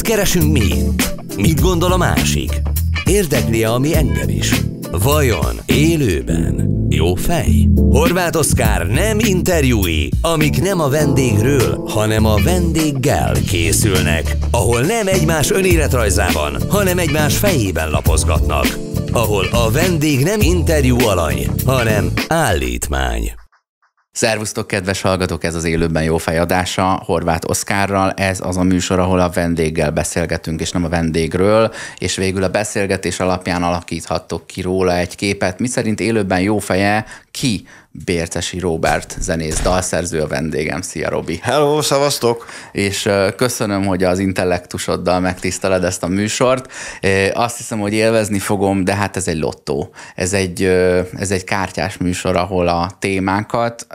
Mit keresünk mi? Mit gondol a másik? Érdekli, ami engem is. Vajon élőben jó fej? Horváth Oszkár nem interjúi, amik nem a vendégről, hanem a vendéggel készülnek, ahol nem egymás önéletrajzában, hanem egymás fejében lapozgatnak, ahol a vendég nem interjú alany, hanem állítmány. Szervusztok, kedves hallgatók, ez az élőben jó fejadása Horváth Oszkárral. Ez az a műsor, ahol a vendéggel beszélgetünk, és nem a vendégről, és végül a beszélgetés alapján alakíthattok ki róla egy képet. Mi szerint élőben jó feje ki Bércesi Robert, zenész, dalszerző a vendégem. Szia, Robi! Hello, szavaztok! És köszönöm, hogy az intellektusoddal megtiszteled ezt a műsort. Azt hiszem, hogy élvezni fogom, de hát ez egy lottó. Ez egy, ez egy kártyás műsor, ahol a témákat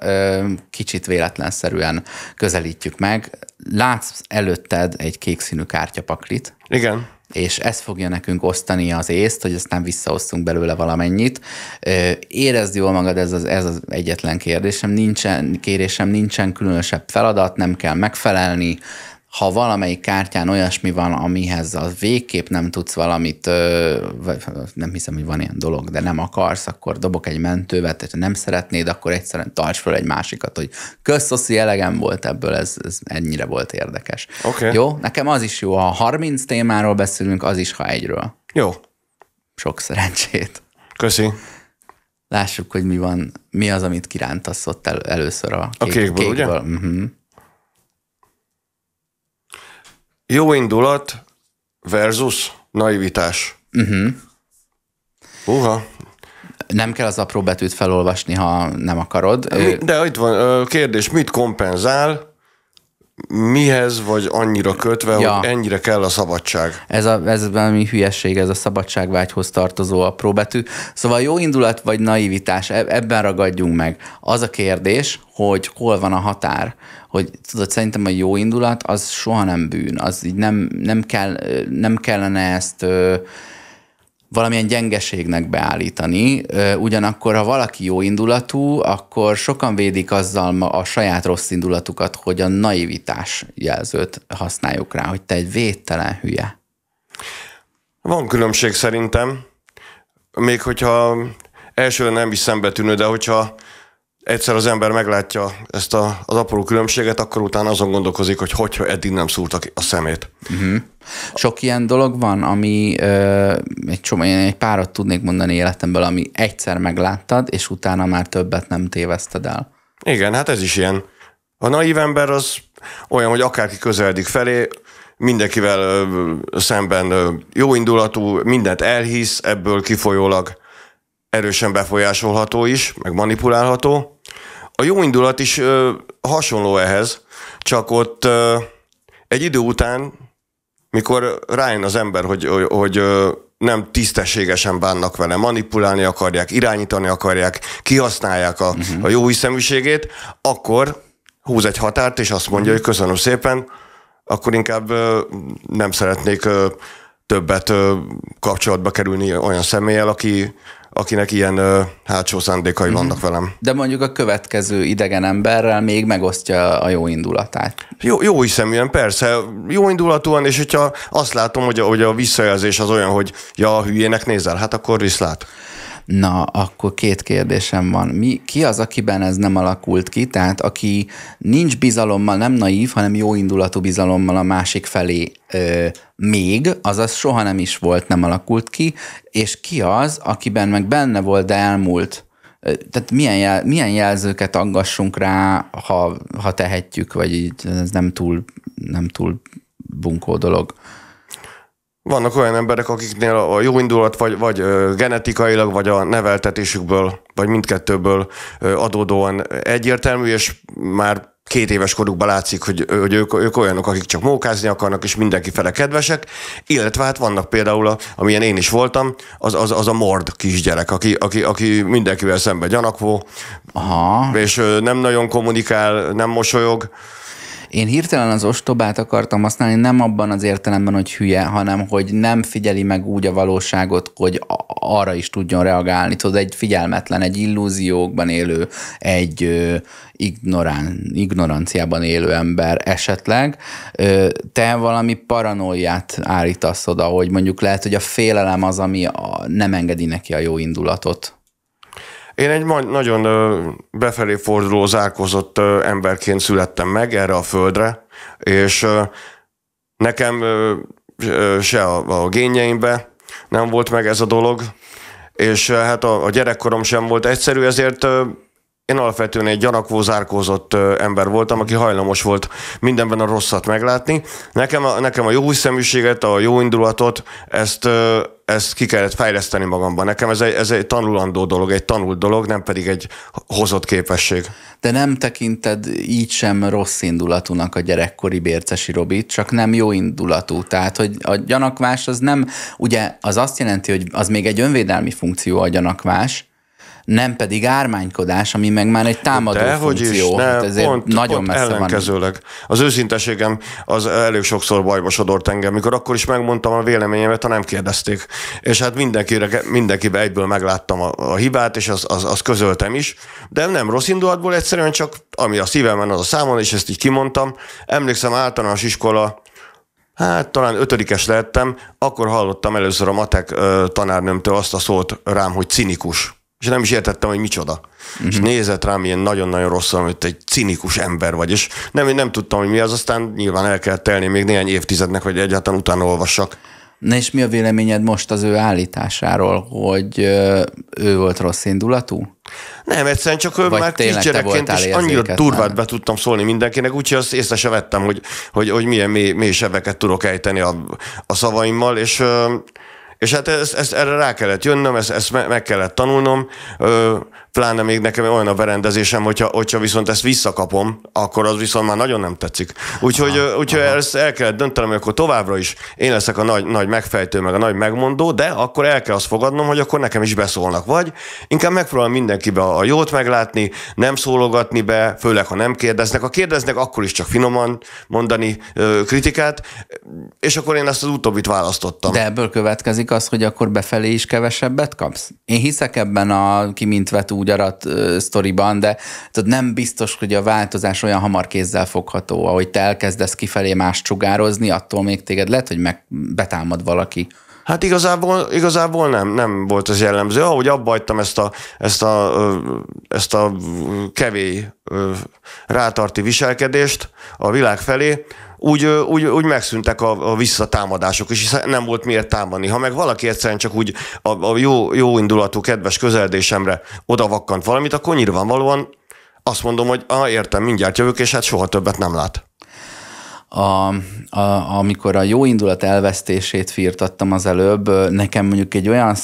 kicsit véletlenszerűen közelítjük meg. Látsz előtted egy kék színű kártyapaklit. Igen és ez fogja nekünk osztani az észt, hogy aztán visszaosztunk belőle valamennyit. Érezd jól magad, ez az, ez az egyetlen kérdésem, nincsen, kérésem, nincsen különösebb feladat, nem kell megfelelni, ha valamelyik kártyán olyasmi van, amihez a végképp nem tudsz valamit, nem hiszem, hogy van ilyen dolog, de nem akarsz, akkor dobok egy mentővet, ha nem szeretnéd, akkor egyszerűen tarts fel egy másikat, hogy köszoszi, elegem volt ebből, ez, ez ennyire volt érdekes. Okay. Jó? Nekem az is jó, ha 30 témáról beszélünk, az is, ha egyről. Jó. Sok szerencsét. Köszi. Lássuk, hogy mi van, mi az, amit kirántasz ott el, először a, kék, a kékből, kékből. ugye? Uh-huh. Jó indulat versus naivitás. Uh-huh. Uha. Nem kell az apró betűt felolvasni, ha nem akarod. De itt van kérdés, mit kompenzál, mihez vagy annyira kötve, ja. hogy ennyire kell a szabadság? Ez, a, ez valami hülyesség, ez a szabadságvágyhoz tartozó apró betű. Szóval jó indulat vagy naivitás, e- ebben ragadjunk meg. Az a kérdés, hogy hol van a határ. Hogy tudod, szerintem a jó indulat az soha nem bűn. Az így nem, nem, kell, nem kellene ezt valamilyen gyengeségnek beállítani. Ugyanakkor, ha valaki jó indulatú, akkor sokan védik azzal a saját rossz indulatukat, hogy a naivitás jelzőt használjuk rá, hogy te egy védtelen hülye. Van különbség szerintem, még hogyha elsőre nem is szembetűnő, de hogyha egyszer az ember meglátja ezt a, az apró különbséget, akkor utána azon gondolkozik, hogy hogyha eddig nem szúrtak a szemét. Uh-huh. Sok ilyen dolog van, ami ö, egy csomó, én egy párat tudnék mondani életemből, ami egyszer megláttad, és utána már többet nem téveszted el. Igen, hát ez is ilyen. A naív ember az olyan, hogy akárki közeledik felé, mindenkivel ö, szemben ö, jó mindent elhisz, ebből kifolyólag erősen befolyásolható is, meg manipulálható. A jó indulat is ö, hasonló ehhez, csak ott ö, egy idő után, mikor rájön az ember, hogy, hogy, hogy nem tisztességesen bánnak vele, manipulálni akarják, irányítani akarják, kihasználják a, uh-huh. a jó hiszeműségét, akkor húz egy határt, és azt mondja, uh-huh. hogy köszönöm szépen, akkor inkább nem szeretnék többet kapcsolatba kerülni olyan személlyel, aki akinek ilyen ö, hátsó szándékai mm-hmm. vannak velem. De mondjuk a következő idegen emberrel még megosztja a jó indulatát. Jó, jó hiszeműen, persze, jó indulatúan, és hogyha azt látom, hogy a, hogy a visszajelzés az olyan, hogy ja, hülyének nézel, hát akkor viszlát. Na, akkor két kérdésem van. Mi, ki az, akiben ez nem alakult ki? Tehát aki nincs bizalommal, nem naív, hanem jó indulatú bizalommal a másik felé ö, még, azaz soha nem is volt, nem alakult ki, és ki az, akiben meg benne volt, de elmúlt? Tehát milyen, jel, milyen jelzőket aggassunk rá, ha, ha tehetjük, vagy így ez nem túl, nem túl bunkó dolog? Vannak olyan emberek, akiknél a jó indulat vagy, vagy genetikailag, vagy a neveltetésükből, vagy mindkettőből adódóan egyértelmű, és már két éves korukban látszik, hogy, hogy ők, ők olyanok, akik csak mókázni akarnak, és mindenki fele kedvesek, illetve hát vannak például, a, amilyen én is voltam, az, az, az a mord kisgyerek, aki, aki, aki mindenkivel szemben gyanakvó, Aha. és nem nagyon kommunikál, nem mosolyog, én hirtelen az ostobát akartam használni, nem abban az értelemben, hogy hülye, hanem hogy nem figyeli meg úgy a valóságot, hogy arra is tudjon reagálni. Tudod, egy figyelmetlen, egy illúziókban élő, egy ignorán, ignoranciában élő ember esetleg. Ö, te valami paranoiát állítasz oda, hogy mondjuk lehet, hogy a félelem az, ami a, nem engedi neki a jó indulatot. Én egy nagyon befelé forduló, zárkozott emberként születtem meg erre a földre, és nekem se a, a génjeimbe nem volt meg ez a dolog, és hát a, a gyerekkorom sem volt egyszerű, ezért én alapvetően egy gyanakvó, zárkózott ember voltam, aki hajlamos volt mindenben a rosszat meglátni. Nekem a, nekem a jó hiszeműséget, a jó indulatot, ezt, ezt ki kellett fejleszteni magamban. Nekem ez egy, ez egy tanulandó dolog, egy tanult dolog, nem pedig egy hozott képesség. De nem tekinted így sem rossz indulatúnak a gyerekkori Bércesi Robit, csak nem jó indulatú. Tehát, hogy a gyanakvás az nem, ugye az azt jelenti, hogy az még egy önvédelmi funkció a gyanakvás, nem pedig ármánykodás, ami meg már egy támadó De, funkció. Is, ne, hát ezért pont, nagyon pont messze ellenkezőleg. van. Az őszinteségem az elég sokszor bajba sodort engem, mikor akkor is megmondtam a véleményemet, ha nem kérdezték. És hát mindenkire, mindenkibe egyből megláttam a, a hibát, és az, az, az közöltem is. De nem rossz indulatból, egyszerűen csak ami a szívemen az a számon, és ezt így kimondtam. Emlékszem általános iskola, Hát talán ötödikes lettem, akkor hallottam először a matek tanárnőmtől azt a szót rám, hogy cinikus és nem is értettem, hogy micsoda. Uh-huh. És nézett rám ilyen nagyon-nagyon rosszul, hogy egy cinikus ember vagy, és nem, nem tudtam, hogy mi az, aztán nyilván el kell telni még néhány évtizednek, hogy egyáltalán utána olvassak. Na és mi a véleményed most az ő állításáról, hogy ő volt rossz indulatú? Nem, egyszerűen csak ő már kisgyerekként is annyira durvát be tudtam szólni mindenkinek, úgyhogy azt észre se vettem, hogy, hogy, hogy milyen mély, mély sebeket tudok ejteni a, a szavaimmal, és és hát ezt, ezt erre rá kellett jönnöm, ezt, ezt meg kellett tanulnom, pláne még nekem olyan a berendezésem, hogyha, hogyha viszont ezt visszakapom, akkor az viszont már nagyon nem tetszik. Úgyhogy, aha, úgyhogy aha. ezt el kellett döntenem, hogy akkor továbbra is én leszek a nagy, nagy megfejtő, meg a nagy megmondó, de akkor el kell azt fogadnom, hogy akkor nekem is beszólnak. Vagy inkább megpróbálom mindenkibe a jót meglátni, nem szólogatni be, főleg ha nem kérdeznek. Ha kérdeznek, akkor is csak finoman mondani kritikát, és akkor én ezt az utóbbit választottam. De ebből következik az, hogy akkor befelé is kevesebbet kapsz? Én hiszek ebben a kimintvet úgy arat uh, sztoriban, de tudod, nem biztos, hogy a változás olyan hamar kézzel fogható, ahogy te elkezdesz kifelé más csugározni, attól még téged lehet, hogy meg betámad valaki. Hát igazából, igazából nem, nem volt ez jellemző. Ahogy abba hagytam ezt a, ezt a, ezt a kevély rátarti viselkedést a világ felé, úgy, úgy, úgy megszűntek a, a visszatámadások, és nem volt miért támadni. Ha meg valaki egyszerűen csak úgy a, a jó, jó indulatú, kedves közeledésemre odavakkant valamit, akkor nyilvánvalóan azt mondom, hogy ah, értem, mindjárt jövök, és hát soha többet nem lát. A, a, amikor a jó indulat elvesztését firtattam az előbb, nekem mondjuk egy olyan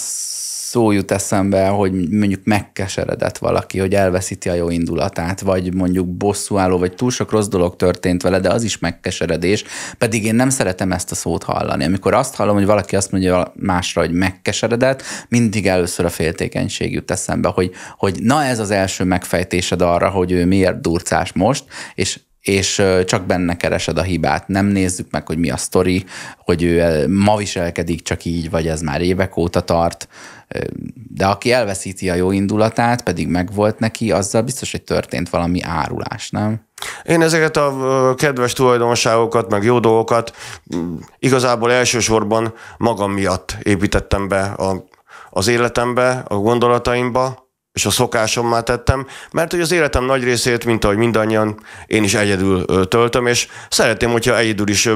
szó jut eszembe, hogy mondjuk megkeseredett valaki, hogy elveszíti a jó indulatát, vagy mondjuk bosszúálló, vagy túl sok rossz dolog történt vele, de az is megkeseredés, pedig én nem szeretem ezt a szót hallani. Amikor azt hallom, hogy valaki azt mondja másra, hogy megkeseredett, mindig először a féltékenység jut eszembe, hogy, hogy na ez az első megfejtésed arra, hogy ő miért durcás most, és és csak benne keresed a hibát. Nem nézzük meg, hogy mi a sztori, hogy ő ma viselkedik csak így, vagy ez már évek óta tart. De aki elveszíti a jó indulatát, pedig megvolt neki, azzal biztos, hogy történt valami árulás, nem? Én ezeket a kedves tulajdonságokat, meg jó dolgokat igazából elsősorban magam miatt építettem be a, az életembe, a gondolataimba, és a szokásommá tettem, mert hogy az életem nagy részét, mint ahogy mindannyian, én is egyedül töltöm, és szeretném, hogyha egyedül is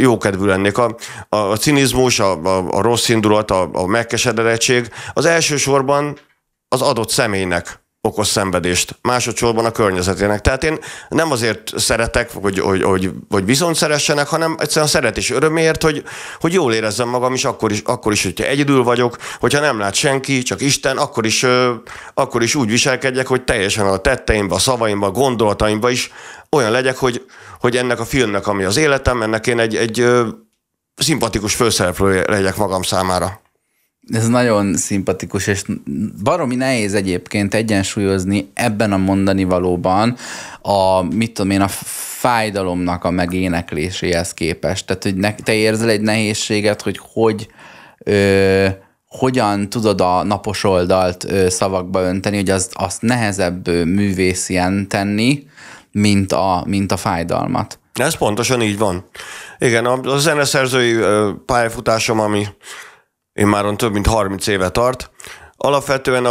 jókedvű lennék. A, a, a cinizmus, a, a, a rossz indulat, a, a megkeseredettség az elsősorban az adott személynek okoz szenvedést, másodszorban a környezetének. Tehát én nem azért szeretek, hogy, hogy, hogy, hogy viszont szeressenek, hanem egyszerűen a szeretés öröméért, hogy, hogy jól érezzem magam is akkor, is, akkor is, hogyha egyedül vagyok, hogyha nem lát senki, csak Isten, akkor is, akkor is úgy viselkedjek, hogy teljesen a tetteimbe, a szavaimba, a gondolataimba is olyan legyek, hogy, hogy ennek a filmnek, ami az életem, ennek én egy, egy szimpatikus főszereplő legyek magam számára. Ez nagyon szimpatikus, és baromi nehéz egyébként egyensúlyozni ebben a mondani valóban a, mit tudom én, a fájdalomnak a megénekléséhez képest. Tehát, hogy ne, te érzel egy nehézséget, hogy hogy, ö, hogyan tudod a napos oldalt szavakba önteni, hogy az, azt nehezebb művészien tenni, mint a, mint a fájdalmat. Ez pontosan így van. Igen, a, a zeneszerzői pályafutásom, ami én már több mint 30 éve tart, alapvetően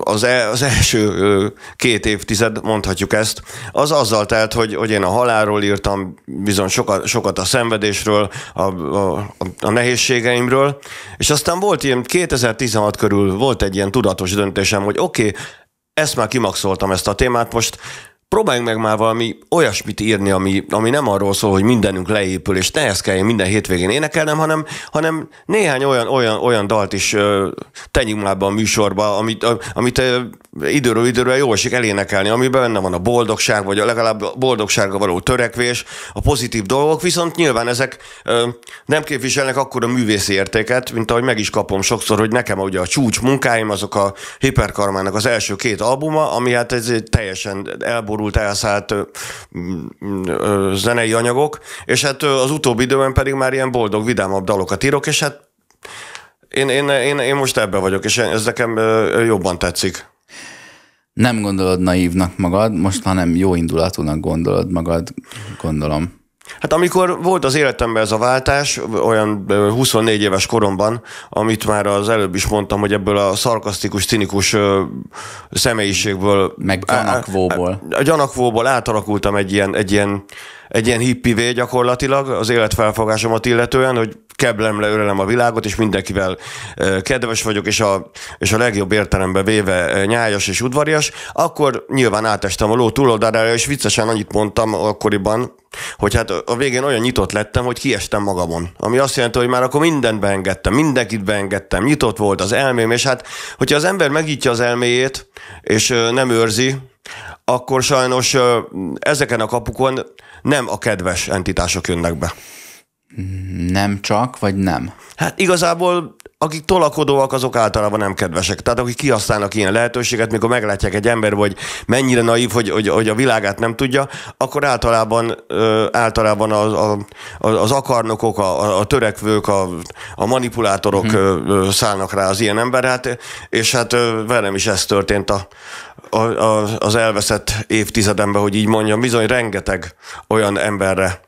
az, e, az első két évtized, mondhatjuk ezt, az azzal telt, hogy, hogy én a halálról írtam, bizony sokat, sokat a szenvedésről, a, a, a nehézségeimről, és aztán volt ilyen 2016 körül volt egy ilyen tudatos döntésem, hogy oké, okay, ezt már kimaxoltam ezt a témát, most próbáljunk meg már valami olyasmit írni, ami, ami nem arról szól, hogy mindenünk leépül, és ne ezt kelljen minden hétvégén énekelnem, hanem, hanem néhány olyan, olyan, olyan dalt is tegyünk már be a műsorba, amit, amit időről időről jó esik elénekelni, amiben benne van a boldogság, vagy legalább a boldogságra való törekvés, a pozitív dolgok, viszont nyilván ezek nem képviselnek akkor a művészi értéket, mint ahogy meg is kapom sokszor, hogy nekem ugye a csúcs munkáim, azok a Hiperkarmának az első két albuma, ami hát ez teljesen elborult, elszállt zenei anyagok, és hát az utóbbi időben pedig már ilyen boldog, vidámabb dalokat írok, és hát én, én, én, én most ebbe vagyok, és ez nekem jobban tetszik nem gondolod naívnak magad, most hanem jó indulatúnak gondolod magad, gondolom. Hát amikor volt az életemben ez a váltás, olyan 24 éves koromban, amit már az előbb is mondtam, hogy ebből a szarkasztikus, cinikus személyiségből... Meg gyanakvóból. A gyanakvóból átalakultam egy ilyen, egy ilyen, egy ilyen hippivé gyakorlatilag az életfelfogásomat illetően, hogy keblem le, örelem a világot, és mindenkivel kedves vagyok, és a, és a legjobb értelemben véve nyájas és udvarias, akkor nyilván átestem a ló túloldalára, és viccesen annyit mondtam akkoriban, hogy hát a végén olyan nyitott lettem, hogy kiestem magamon. Ami azt jelenti, hogy már akkor mindent beengedtem, mindenkit beengedtem, nyitott volt az elmém, és hát, hogyha az ember megítja az elméjét, és nem őrzi, akkor sajnos ezeken a kapukon nem a kedves entitások jönnek be. Nem csak, vagy nem? Hát igazából akik tolakodóak, azok általában nem kedvesek. Tehát akik kihasználnak ilyen lehetőséget, mikor meglátják egy ember, hogy mennyire naív, hogy, hogy, hogy a világát nem tudja, akkor általában, általában az, a, az akarnokok, a, a törekvők, a, a manipulátorok hmm. szállnak rá az ilyen emberre, hát, és hát velem is ez történt a, a, a, az elveszett évtizedemben, hogy így mondjam, bizony rengeteg olyan emberre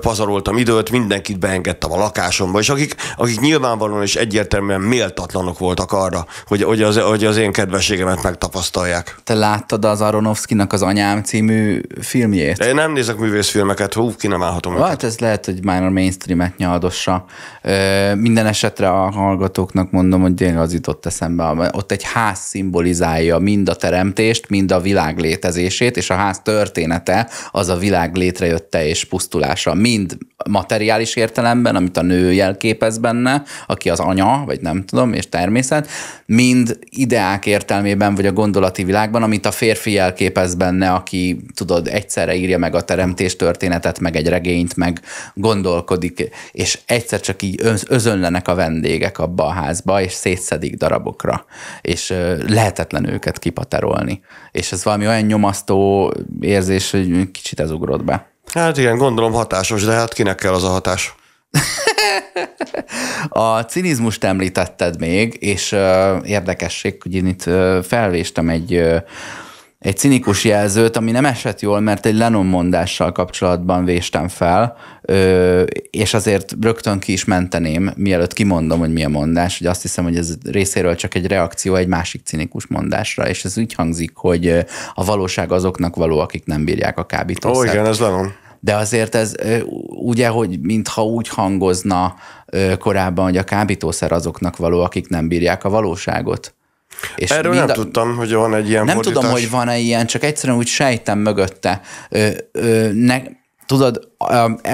pazaroltam időt, mindenkit beengedtem a lakásomba, és akik, akik nyilvánvalóan és egyértelműen méltatlanok voltak arra, hogy, hogy, az, hogy az én kedvességemet megtapasztalják. Te láttad az Aronofsky-nak az Anyám című filmjét? Én nem nézek művészfilmeket, hú, ki nem állhatom hát őket. ez lehet, hogy már a mainstreamet nyaldossa. Ö, minden esetre a hallgatóknak mondom, hogy tényleg az jutott eszembe. Ott egy ház szimbolizálja mind a teremtést, mind a világ létezését, és a ház története az a világ létrejötte és pusztulás megoldása, mind materiális értelemben, amit a nő jelképez benne, aki az anya, vagy nem tudom, és természet, mind ideák értelmében, vagy a gondolati világban, amit a férfi jelképez benne, aki, tudod, egyszerre írja meg a teremtés történetet, meg egy regényt, meg gondolkodik, és egyszer csak így özönlenek a vendégek abba a házba, és szétszedik darabokra, és lehetetlen őket kipaterolni. És ez valami olyan nyomasztó érzés, hogy kicsit ez ugrott be. Hát igen, gondolom hatásos, de hát kinek kell az a hatás? a cinizmust említetted még, és uh, érdekesség, hogy én itt uh, felvéstem egy uh, egy cinikus jelzőt, ami nem esett jól, mert egy Lennon mondással kapcsolatban véstem fel, és azért rögtön ki is menteném, mielőtt kimondom, hogy mi a mondás, hogy azt hiszem, hogy ez részéről csak egy reakció egy másik cinikus mondásra, és ez úgy hangzik, hogy a valóság azoknak való, akik nem bírják a kábítószert. Ó, igen, ez Lennon. De azért ez ugye, hogy mintha úgy hangozna korábban, hogy a kábítószer azoknak való, akik nem bírják a valóságot. És Erről nem a... tudtam, hogy van egy ilyen Nem fordítás. tudom, hogy van-e ilyen, csak egyszerűen úgy sejtem mögötte. Ö, ö, ne, tudod,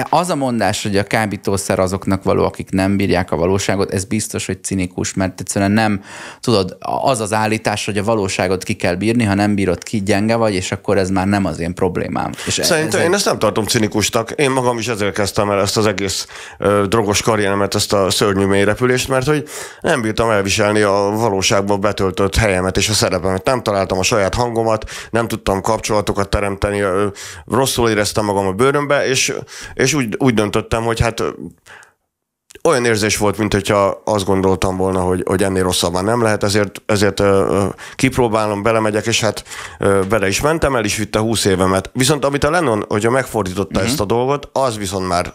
az a mondás, hogy a kábítószer azoknak való, akik nem bírják a valóságot, ez biztos, hogy cinikus, mert egyszerűen nem, tudod, az az állítás, hogy a valóságot ki kell bírni, ha nem bírod ki, gyenge vagy, és akkor ez már nem az én problémám. És Szerintem ez én ezt nem tartom cinikusnak. Én magam is ezért kezdtem el ezt az egész ö, drogos karrieremet, ezt a szörnyű mélyrepülést, mert hogy nem bírtam elviselni a valóságban betöltött helyemet és a szerepemet. Nem találtam a saját hangomat, nem tudtam kapcsolatokat teremteni, ö, rosszul éreztem magam a bőrömbe, és és úgy, úgy döntöttem, hogy hát olyan érzés volt, mint hogyha azt gondoltam volna, hogy, hogy ennél rosszabban nem lehet, ezért, ezért ö, kipróbálom, belemegyek, és hát ö, bele is mentem, el is vitte 20 évemet. Viszont amit a Lennon, hogyha megfordította uh-huh. ezt a dolgot, az viszont már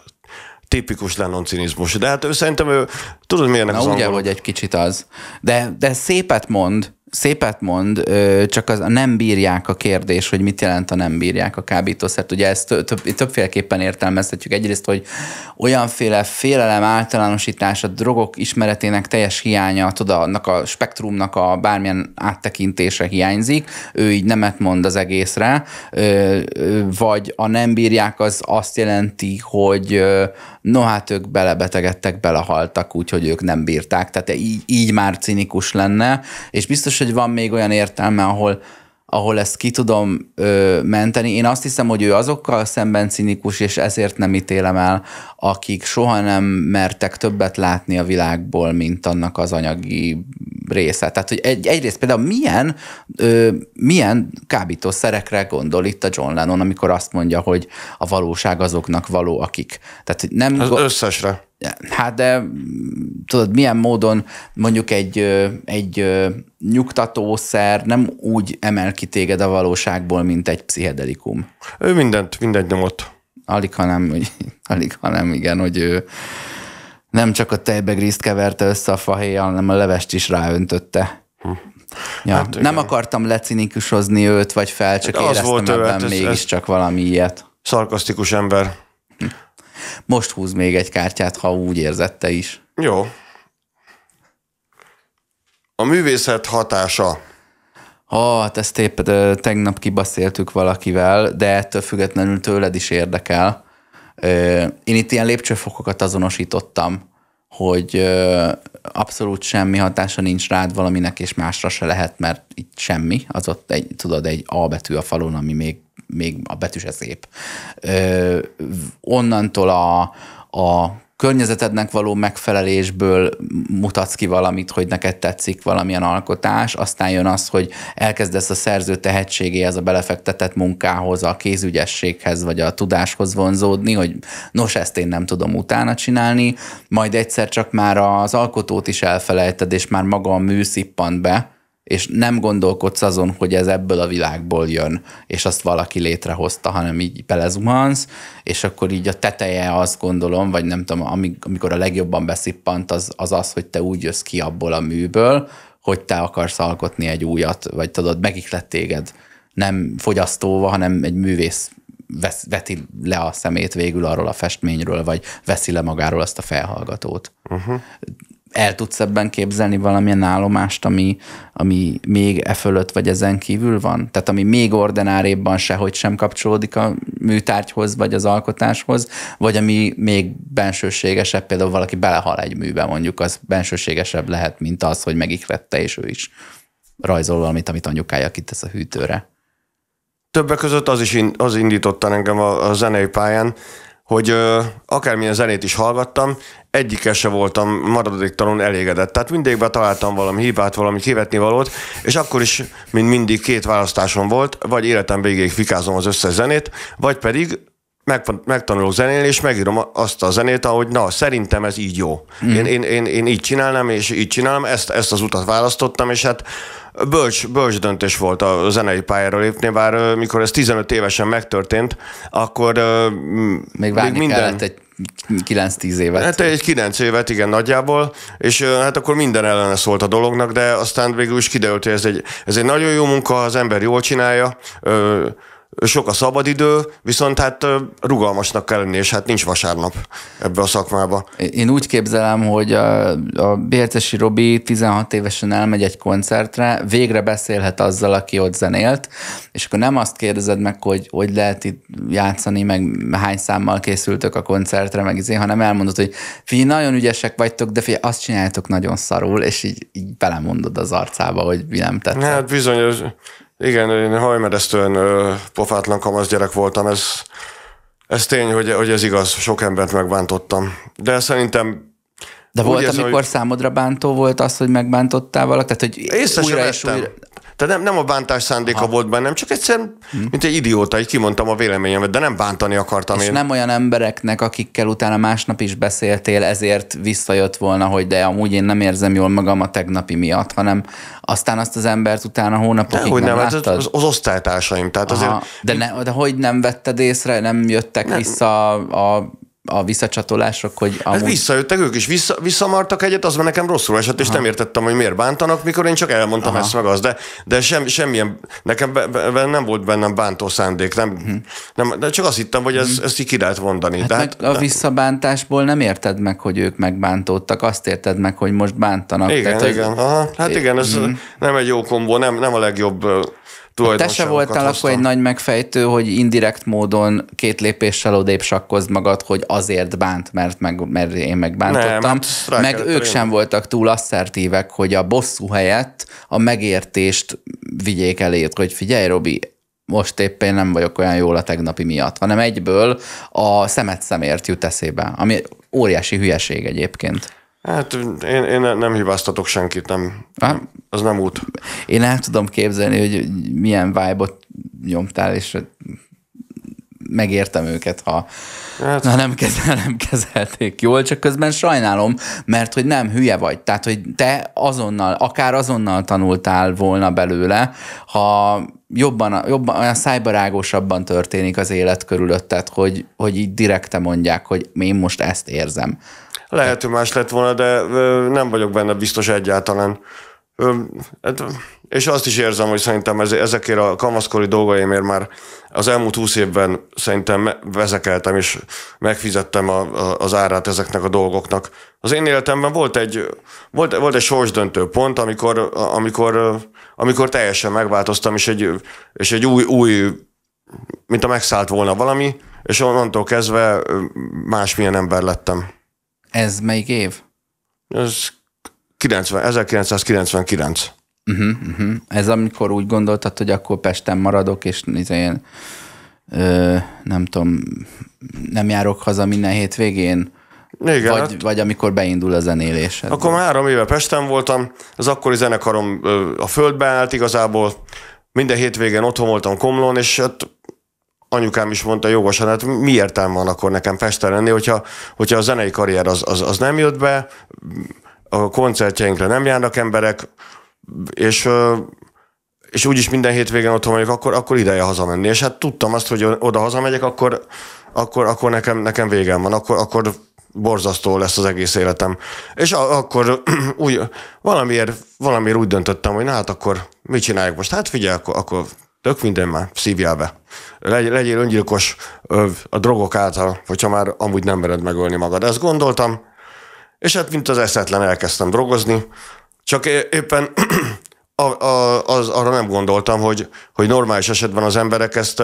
tipikus Lennon cinizmus. De hát ő szerintem ő, tudod milyenek Na, az ugye, angolok? hogy egy kicsit az. De, de szépet mond, szépet mond, csak az nem bírják a kérdés, hogy mit jelent a nem bírják a kábítószert. Ugye ezt több, többféleképpen értelmezhetjük. Egyrészt, hogy olyanféle félelem általánosítás, a drogok ismeretének teljes hiánya, tudod, annak a spektrumnak a bármilyen áttekintése hiányzik, ő így nemet mond az egészre, vagy a nem bírják az azt jelenti, hogy no hát ők belebetegedtek, belehaltak, úgyhogy ők nem bírták. Tehát így, így már cinikus lenne, és biztos, hogy van még olyan értelme, ahol ahol ezt ki tudom ö, menteni. Én azt hiszem, hogy ő azokkal szemben cinikus, és ezért nem ítélem el, akik soha nem mertek többet látni a világból, mint annak az anyagi része. Tehát, hogy egy, egyrészt például milyen, ö, milyen kábítószerekre gondol itt a John Lennon, amikor azt mondja, hogy a valóság azoknak való, akik. Tehát, hogy nem Az go- összesre. Hát de mm, tudod, milyen módon mondjuk egy, egy nyugtatószer nem úgy emel ki téged a valóságból, mint egy pszichedelikum. Ő mindent, mindent nyomott. Alig, hanem, hogy, alig, hanem igen, hogy ő nem csak a tejbe grízt keverte össze a fahéjjal, hanem a levest is ráöntötte. Ja, Hát igen. nem akartam lecinikushozni őt, vagy fel, csak Hát az éreztem volt ebben hát mégiscsak valami ilyet. Szarkasztikus ember. Most húz még egy kártyát, ha úgy érzette is. Jó. A művészet hatása. Ha, hát ezt épp tegnap kibaszéltük valakivel, de ettől függetlenül tőled is érdekel. Én itt ilyen lépcsőfokokat azonosítottam, hogy abszolút semmi hatása nincs rád valaminek, és másra se lehet, mert itt semmi. Az ott egy, tudod, egy A betű a falon, ami még, még a betű se szép. Ö, Onnantól a, a környezetednek való megfelelésből mutatsz ki valamit, hogy neked tetszik valamilyen alkotás, aztán jön az, hogy elkezdesz a szerző tehetségéhez, a belefektetett munkához, a kézügyességhez, vagy a tudáshoz vonzódni, hogy nos, ezt én nem tudom utána csinálni, majd egyszer csak már az alkotót is elfelejted, és már maga a mű szippant be, és nem gondolkodsz azon, hogy ez ebből a világból jön, és azt valaki létrehozta, hanem így belezuhansz, és akkor így a teteje azt gondolom, vagy nem tudom, amik- amikor a legjobban beszippant, az, az az, hogy te úgy jössz ki abból a műből, hogy te akarsz alkotni egy újat, vagy tudod, megiklet téged nem fogyasztóva, hanem egy művész vesz, veti le a szemét végül arról a festményről, vagy veszi le magáról azt a felhallgatót. Uh-huh. El tudsz ebben képzelni valamilyen állomást, ami, ami még e fölött vagy ezen kívül van? Tehát ami még ordináréban sehogy sem kapcsolódik a műtárgyhoz, vagy az alkotáshoz, vagy ami még bensőségesebb, például valaki belehal egy műbe, mondjuk az bensőségesebb lehet, mint az, hogy megikrette, és ő is rajzol valamit, amit anyukája kitesz a hűtőre. Többek között az is in, az indította engem a, a zenei pályán, hogy ö, akármilyen zenét is hallgattam, egyikkel se voltam maradéktalanul elégedett. Tehát mindig találtam valami hibát, valami kivetni valót, és akkor is, mint mindig, két választásom volt, vagy életem végéig fikázom az összes zenét, vagy pedig meg, megtanulok zenélni, és megírom azt a zenét, ahogy na, szerintem ez így jó. Mm. Én, én, én, én így csinálnám, és így csinálom, ezt, ezt az utat választottam, és hát bölcs, bölcs döntés volt a zenei pályára lépni, bár mikor ez 15 évesen megtörtént, akkor Még várni minden... kellett egy 9-10 évet. Hát egy 9 évet, igen, nagyjából, és hát akkor minden ellene szólt a dolognak, de aztán végül is kiderült, hogy ez egy, ez egy nagyon jó munka, az ember jól csinálja, sok a szabadidő, viszont hát rugalmasnak kell lenni, és hát nincs vasárnap ebbe a szakmába. Én úgy képzelem, hogy a, a Bércesi Robi 16 évesen elmegy egy koncertre, végre beszélhet azzal, aki ott zenélt, és akkor nem azt kérdezed meg, hogy hogy lehet itt játszani, meg hány számmal készültök a koncertre, meg izé, hanem elmondod, hogy figyelj, nagyon ügyesek vagytok, de figyelj, azt csináljátok nagyon szarul, és így, így belemondod az arcába, hogy mi nem tetszett. Hát bizony, igen, én hajmeresztően pofátlan kamasz gyerek voltam, ez, ez tény, hogy, hogy ez igaz, sok embert megbántottam. De szerintem De volt, érzem, amikor hogy- számodra bántó volt az, hogy megbántottál valakit? Tehát, hogy Észre újra és újra... Tehát nem, nem a bántás szándéka Aha. volt bennem, csak egyszerűen, hmm. mint egy idióta, így kimondtam a véleményemet, de nem bántani akartam És én. nem olyan embereknek, akikkel utána másnap is beszéltél, ezért visszajött volna, hogy de amúgy én nem érzem jól magam a tegnapi miatt, hanem aztán azt az embert utána hónapokig hogy nem, nem, láttad? hát az, az osztálytársaim. Tehát Aha, azért, de, ne, de hogy nem vetted észre, nem jöttek nem. vissza a a visszacsatolások, hogy hát amúgy... Hát visszajöttek ők is, vissza, visszamartak egyet, az nekem rosszul esett, és Aha. nem értettem, hogy miért bántanak, mikor én csak elmondtam Aha. ezt meg az, de, de sem, semmilyen, nekem be, be, nem volt bennem bántó szándék, nem, uh-huh. nem, de csak azt hittem, hogy ez, uh-huh. ezt így ki lehet mondani. Hát de hát, a visszabántásból nem érted meg, hogy ők megbántódtak, azt érted meg, hogy most bántanak. Igen, Tehát, igen. Hogy... Aha. Hát igen, ez uh-huh. nem egy jó kombó, nem, nem a legjobb te se voltál akkor egy nagy megfejtő, hogy indirekt módon két lépéssel odébb sakkozd magad, hogy azért bánt, mert, meg, mert én megbántottam. Nem, meg ők sem voltak túl asszertívek, hogy a bosszú helyett a megértést vigyék elé, hogy figyelj, Robi, most éppen nem vagyok olyan jól a tegnapi miatt, hanem egyből a szemet szemért jut eszébe, ami óriási hülyeség egyébként. Hát én, én nem hibáztatok senkit, nem, ha? az nem út. Én el tudom képzelni, hogy milyen vibe-ot nyomtál, és megértem őket, ha, hát. ha nem, kezel, nem kezelték jól, csak közben sajnálom, mert hogy nem hülye vagy. Tehát, hogy te azonnal, akár azonnal tanultál volna belőle, ha jobban, jobban olyan szájbarágosabban történik az élet körülötted, hogy, hogy így direkte mondják, hogy én most ezt érzem. Lehet, hogy más lett volna, de nem vagyok benne biztos egyáltalán. Hát, és azt is érzem, hogy szerintem ezekért a kamaszkori dolgaimért már az elmúlt húsz évben szerintem vezekeltem, és megfizettem a, a, az árát ezeknek a dolgoknak. Az én életemben volt egy, volt, volt egy sorsdöntő pont, amikor, amikor, amikor teljesen megváltoztam, és egy, és egy új, új, mint a megszállt volna valami, és onnantól kezdve másmilyen ember lettem. Ez melyik év? Ez 90, 1999. Uh-huh, uh-huh. Ez amikor úgy gondoltad, hogy akkor Pesten maradok, és izé, ö, nem tudom, nem járok haza minden hétvégén? Igen, vagy, hát, vagy amikor beindul a zenélés. Akkor már három éve Pesten voltam, az akkori zenekarom a földbe állt igazából, minden hétvégén otthon voltam Komlón, és hát anyukám is mondta jogosan, hát mi értelme van akkor nekem Pesten lenni, hogyha, hogyha a zenei karrier az, az, az nem jött be, a koncertjeinkre nem járnak emberek, és és úgyis minden hétvégen otthon vagyok, akkor, akkor ideje hazamenni. És hát tudtam azt, hogy oda hazamegyek, akkor, akkor, akkor nekem, nekem végem van, akkor, akkor borzasztó lesz az egész életem. És a, akkor úgy, valamiért, valamiért úgy döntöttem, hogy na hát akkor mit csináljuk most? Hát figyelj, akkor, akkor tök minden már szívjál be. Legy, legyél öngyilkos a drogok által, hogyha már amúgy nem mered megölni magad. Ezt gondoltam, és hát mint az eszetlen elkezdtem drogozni, csak éppen a, a, az, arra nem gondoltam, hogy, hogy normális esetben az emberek ezt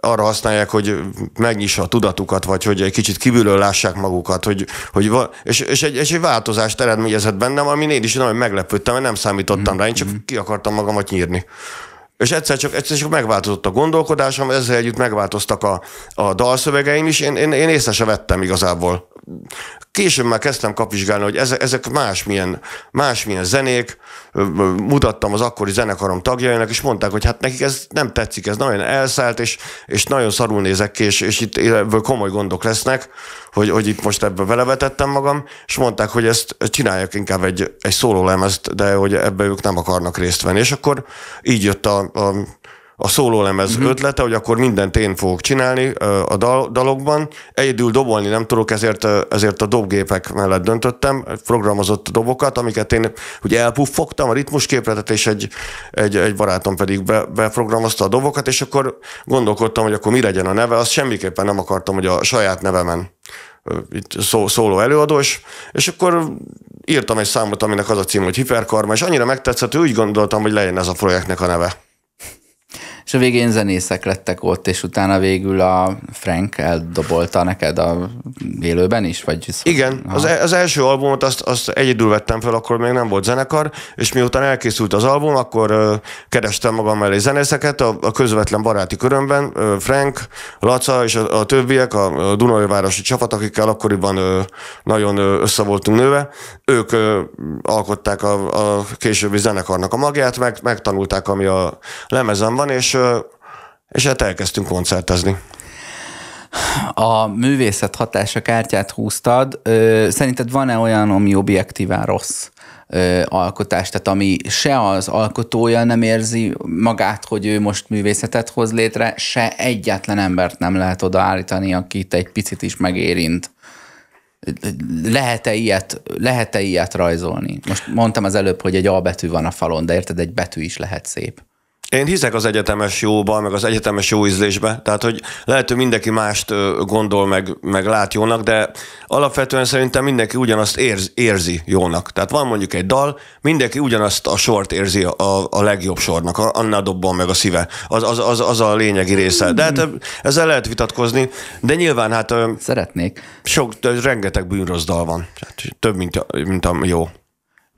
arra használják, hogy megnyissa a tudatukat, vagy hogy egy kicsit kívülről lássák magukat, hogy, hogy és, és, egy, és egy változást eredményezett bennem, amin én is nagyon meglepődtem, mert nem számítottam mm. rá, én csak ki akartam magamat nyírni. És egyszer csak, egyszer csak megváltozott a gondolkodásom, ezzel együtt megváltoztak a, a dalszövegeim is, én, én, én észre se vettem igazából. Később már kezdtem kapvizsgálni, hogy ezek, másmilyen, másmilyen zenék, mutattam az akkori zenekarom tagjainak, és mondták, hogy hát nekik ez nem tetszik, ez nagyon elszállt, és, és nagyon szarul nézek ki, és, és itt ebből komoly gondok lesznek, hogy, hogy itt most ebbe belevetettem magam, és mondták, hogy ezt csináljak inkább egy, egy szólólemezt, de hogy ebbe ők nem akarnak részt venni. És akkor így jött a, a a szólólemez uh-huh. ötlete, hogy akkor mindent én fogok csinálni a dal, dalokban. Egyedül dobolni nem tudok, ezért, ezért a dobgépek mellett döntöttem, programozott dobokat, amiket én ugye elpuffogtam, a ritmusképletet, és egy, egy, egy barátom pedig be, beprogramozta a dobokat, és akkor gondolkodtam, hogy akkor mi legyen a neve, azt semmiképpen nem akartam, hogy a saját nevemen itt szó, szóló előadós, és akkor írtam egy számot, aminek az a cím, hogy Hiperkarma, és annyira megtetszett, hogy úgy gondoltam, hogy legyen ez a projektnek a neve. És a végén zenészek lettek ott, és utána végül a Frank eldobolta neked a élőben is? Vagy Igen, az, e- az első albumot azt, azt egyedül vettem fel, akkor még nem volt zenekar, és miután elkészült az album, akkor ö, kerestem magam mellé zenészeket a, a közvetlen baráti körömben, ö, Frank, Laca és a, a többiek, a, a Dunajvárosi csapat, akikkel akkoriban ö, nagyon ö, össze voltunk nőve, ők ö, alkották a, a későbbi zenekarnak a magját, meg, megtanulták, ami a lemezen van, és, és hát elkezdtünk koncertezni. A művészet hatása kártyát húztad. Szerinted van-e olyan, ami objektíván rossz alkotás, tehát ami se az alkotója nem érzi magát, hogy ő most művészetet hoz létre, se egyetlen embert nem lehet odaállítani, akit egy picit is megérint. Lehet-e ilyet, lehet-e ilyet rajzolni? Most mondtam az előbb, hogy egy A betű van a falon, de érted, egy betű is lehet szép. Én hiszek az egyetemes jóban, meg az egyetemes jó ízlésbe, tehát hogy lehet, hogy mindenki mást gondol, meg, meg lát jónak, de alapvetően szerintem mindenki ugyanazt érz, érzi jónak. Tehát van mondjuk egy dal, mindenki ugyanazt a sort érzi a, a legjobb sornak, annál dobban meg a szíve. Az, az, az, az a lényegi része. De hát ezzel lehet vitatkozni, de nyilván hát Szeretnék. sok, rengeteg bűnrossz dal van. Tehát több, mint, mint a jó.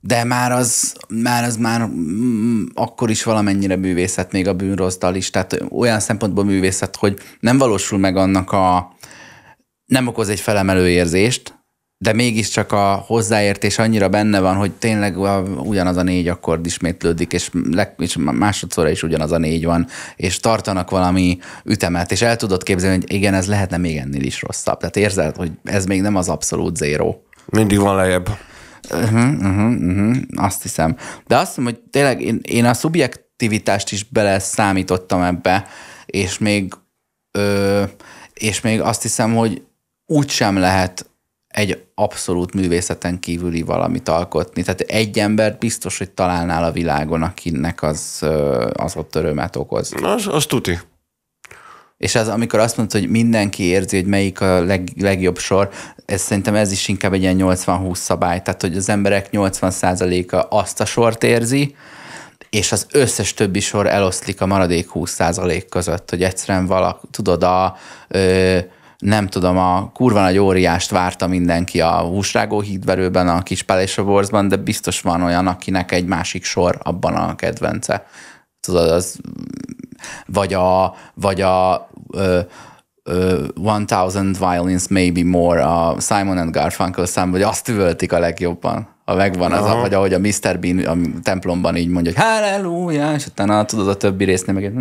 De már az már, az már mm, akkor is valamennyire művészet, még a bűnrossz dal is. Tehát olyan szempontból művészet, hogy nem valósul meg annak a, nem okoz egy felemelő érzést, de mégiscsak a hozzáértés annyira benne van, hogy tényleg ugyanaz a négy akkord ismétlődik, és, leg, és másodszorra is ugyanaz a négy van, és tartanak valami ütemet, és el tudod képzelni, hogy igen, ez lehetne még ennél is rosszabb. Tehát érzed, hogy ez még nem az abszolút zéró. Mindig van lejjebb. Uh-huh, uh-huh, uh-huh, azt hiszem. De azt hiszem, hogy tényleg én, én a szubjektivitást is bele számítottam ebbe, és még, ö, és még azt hiszem, hogy úgy sem lehet egy abszolút művészeten kívüli valamit alkotni. Tehát egy ember biztos, hogy találnál a világon, akinek az, az ott örömet okoz. Az, az tuti. És az, amikor azt mondod, hogy mindenki érzi, hogy melyik a leg, legjobb sor, ez szerintem ez is inkább egy ilyen 80-20 szabály. Tehát, hogy az emberek 80%-a azt a sort érzi, és az összes többi sor eloszlik a maradék 20% között, hogy egyszerűen valak, tudod, a, ö, nem tudom, a kurva nagy óriást várta mindenki a húsrágó hídverőben, a kis Borzban, de biztos van olyan, akinek egy másik sor abban a kedvence. Tudod, az vagy a, vagy a ö, ö, 1000 Violins Maybe More a Simon and Garfunkel szám, hogy azt üvöltik a legjobban. Ha megvan az, a, vagy ahogy a Mr. Bean a templomban így mondja, hogy halleluja, és utána tudod a többi résznél meg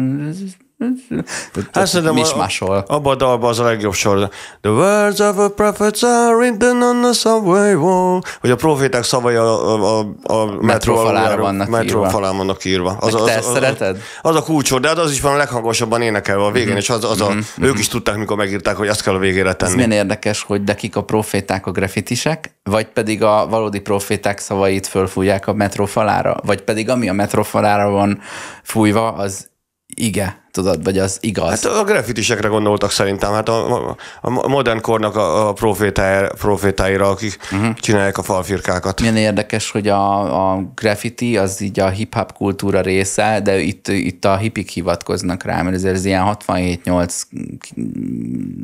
Hát szerintem mismásol. a, abban a dalban az a legjobb sor. The words of a prophets are written on the subway wall. Hogy a proféták szavai a, a, a, a metró falára vannak metró írva. falán vannak írva. Meg te ezt szereted? Az, a kulcsor, de hát az is van a leghangosabban énekelve a végén, és az, az a, ők is tudták, mikor megírták, hogy ezt kell a végére Ez tenni. milyen érdekes, hogy de kik a proféták a grafitisek, vagy pedig a valódi proféták szavait fölfújják a metró falára, vagy pedig ami a metró falára van fújva, az ige, tudod, vagy az igaz. Hát a grafitisekre gondoltak szerintem, hát a, a, a modern kornak a, a profétáira, profétáira, akik uh-huh. csinálják a falfirkákat. Milyen érdekes, hogy a, a graffiti az így a hip-hop kultúra része, de itt, itt a hipik hivatkoznak rá, mert ezért ez ilyen 67-8,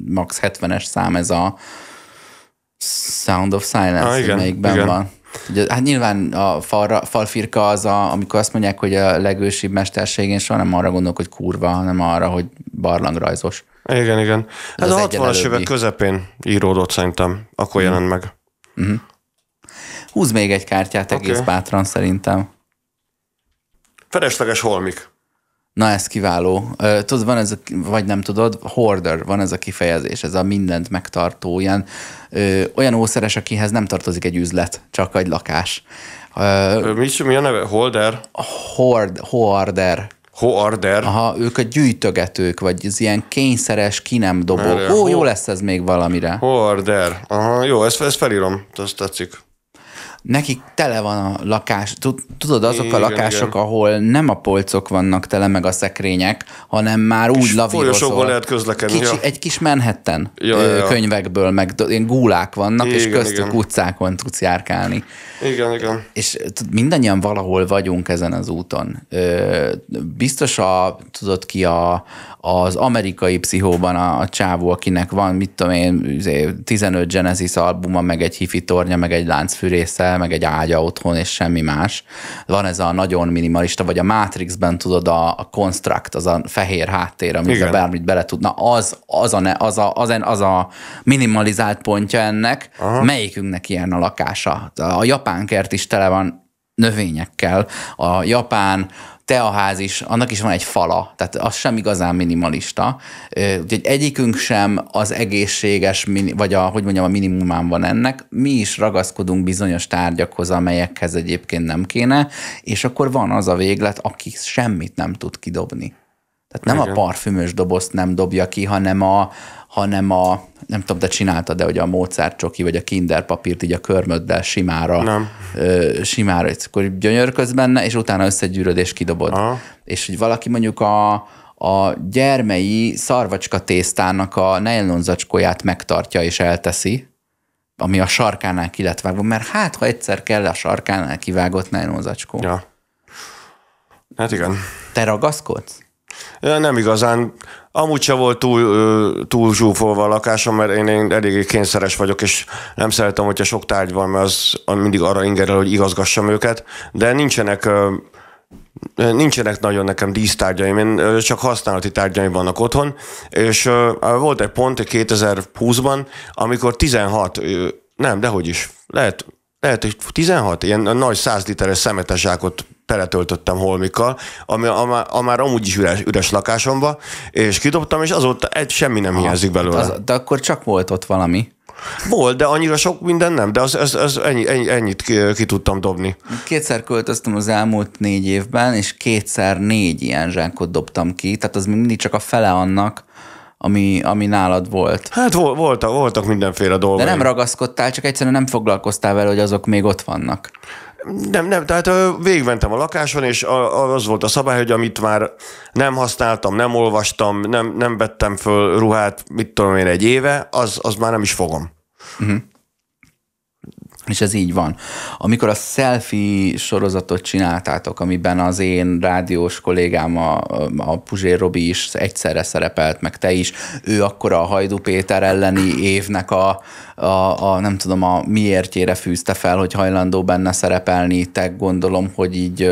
max 70-es szám ez a Sound of Silence, Ah, ah, igen, melyikben igen. van. Ugye, hát nyilván a falra, falfirka az, a, amikor azt mondják, hogy a legősibb mesterség, én soha nem arra gondolok, hogy kurva, hanem arra, hogy barlangrajzos. Igen, igen. Ez az a egyen 60-as évek közepén íródott szerintem, akkor jelent meg. Húz még egy kártyát Oké. egész bátran szerintem. Felesleges holmik. Na, ez kiváló. Tudod, van ez a, vagy nem tudod, hoarder, van ez a kifejezés, ez a mindent megtartó, ilyen, ö, olyan ószeres, akihez nem tartozik egy üzlet, csak egy lakás. Ö, Mi, mi a neve? Holder? hoard, hoarder. Hoarder? Aha, ők a gyűjtögetők, vagy az ilyen kényszeres, ki nem dobó. Ó, ho- jó lesz ez még valamire. Hoarder. Aha, jó, ezt, ezt felírom, azt tetszik. Nekik tele van a lakás, tud- tudod, azok Igen, a lakások, igen. ahol nem a polcok vannak tele, meg a szekrények, hanem már úgy lavírozol. lehet közlekedni, Kicsi, ja. Egy kis Manhattan Ja, ja, ja. könyvekből, meg ilyen gúlák vannak, és Igen, köztük igen. utcákon tudsz járkálni. Igen, igen. És tud- mindannyian valahol vagyunk ezen az úton. Ö, Biztos a, tudod ki, a, az amerikai pszichóban a, a csávó, akinek van, mit tudom én, izé, 15 Genesis albuma, meg egy hifi tornya, meg egy láncfűrésze, meg egy ágya otthon, és semmi más. Van ez a nagyon minimalista, vagy a Matrixben tudod, a, a Construct, az a fehér háttér, Igen. bármit bele tudna, az, az, a, ne- az, a, az, a, az a minimalizált pontja ennek, Aha. melyikünknek ilyen a lakása. A japán kert is tele van növényekkel, a japán teaház is, annak is van egy fala, tehát az sem igazán minimalista. Úgyhogy egyikünk sem az egészséges, vagy a, hogy mondjam, a minimumán van ennek. Mi is ragaszkodunk bizonyos tárgyakhoz, amelyekhez egyébként nem kéne, és akkor van az a véglet, aki semmit nem tud kidobni. Tehát nem Igen. a parfümös dobozt nem dobja ki, hanem a, hanem a nem tudom, te csináltad, de hogy a Mozart csoki, vagy a Kinder papírt így a körmöddel simára, Nem. Ö, simára, és akkor gyönyörködsz benne, és utána összegyűröd és kidobod. Aha. És hogy valaki mondjuk a, a gyermei szarvacska tésztának a nylon zacskóját megtartja és elteszi, ami a sarkánál ki lett vágva, mert hát, ha egyszer kell a sarkánál kivágott nylon zacskó. Ja. Hát igen. Te ragaszkodsz? Ja, Nem igazán. Amúgy se volt túl, túl zsúfolva a lakásom, mert én, én eléggé kényszeres vagyok, és nem szeretem, hogyha sok tárgy van, mert az mindig arra ingerel, hogy igazgassam őket, de nincsenek nincsenek nagyon nekem dísztárgyaim, én csak használati tárgyaim vannak otthon, és volt egy pont 2020-ban, amikor 16, ö, nem, dehogy is, lehet, lehet, hogy 16 ilyen nagy 100 literes szemetes zsákot teletöltöttem holmikkal, ami a, a, a már amúgy is üres, üres lakásomba, és kidobtam, és azóta egy semmi nem hiányzik belőle. Az, de akkor csak volt ott valami. Volt, de annyira sok minden nem, de az, az, az ennyi, ennyi, ennyit ki, ki tudtam dobni. Kétszer költöztem az elmúlt négy évben, és kétszer négy ilyen zsákot dobtam ki, tehát az még mindig csak a fele annak, ami, ami nálad volt. Hát vol, voltak, voltak mindenféle dolgok. De nem ragaszkodtál, csak egyszerűen nem foglalkoztál vele, hogy azok még ott vannak. Nem, nem, tehát végigmentem a lakáson, és az volt a szabály, hogy amit már nem használtam, nem olvastam, nem, nem vettem föl ruhát, mit tudom én, egy éve, az, az már nem is fogom. És ez így van. Amikor a selfie sorozatot csináltátok, amiben az én rádiós kollégám, a, a Puzsér Robi is egyszerre szerepelt, meg te is, ő akkor a Hajdu Péter elleni évnek a, a, a nem tudom, a miértjére fűzte fel, hogy hajlandó benne szerepelni, te gondolom, hogy így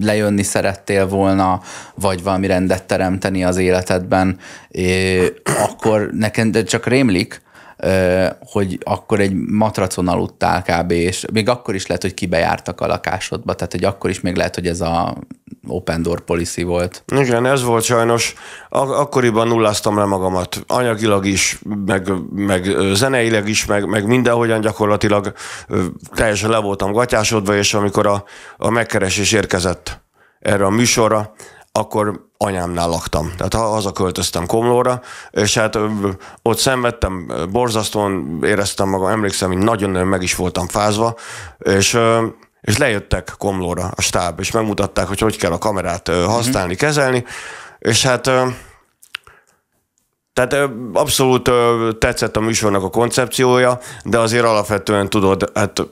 lejönni szerettél volna, vagy valami rendet teremteni az életedben, é, akkor nekem de csak rémlik, hogy akkor egy matracon aludtál kb. és még akkor is lehet, hogy kibejártak a lakásodba, tehát hogy akkor is még lehet, hogy ez a open door policy volt. Igen, ez volt sajnos. Ak- akkoriban nulláztam le magamat. Anyagilag is, meg, meg zeneileg is, meg, meg mindenhogyan gyakorlatilag teljesen le voltam gatyásodva, és amikor a, a megkeresés érkezett erre a műsorra, akkor anyámnál laktam. Tehát ha- hazaköltöztem Komlóra, és hát ott szenvedtem, borzasztóan éreztem magam, emlékszem, hogy nagyon-nagyon meg is voltam fázva, és és lejöttek Komlóra a stáb, és megmutatták, hogy hogy kell a kamerát használni, kezelni, és hát tehát abszolút tetszett a műsornak a koncepciója, de azért alapvetően tudod, hát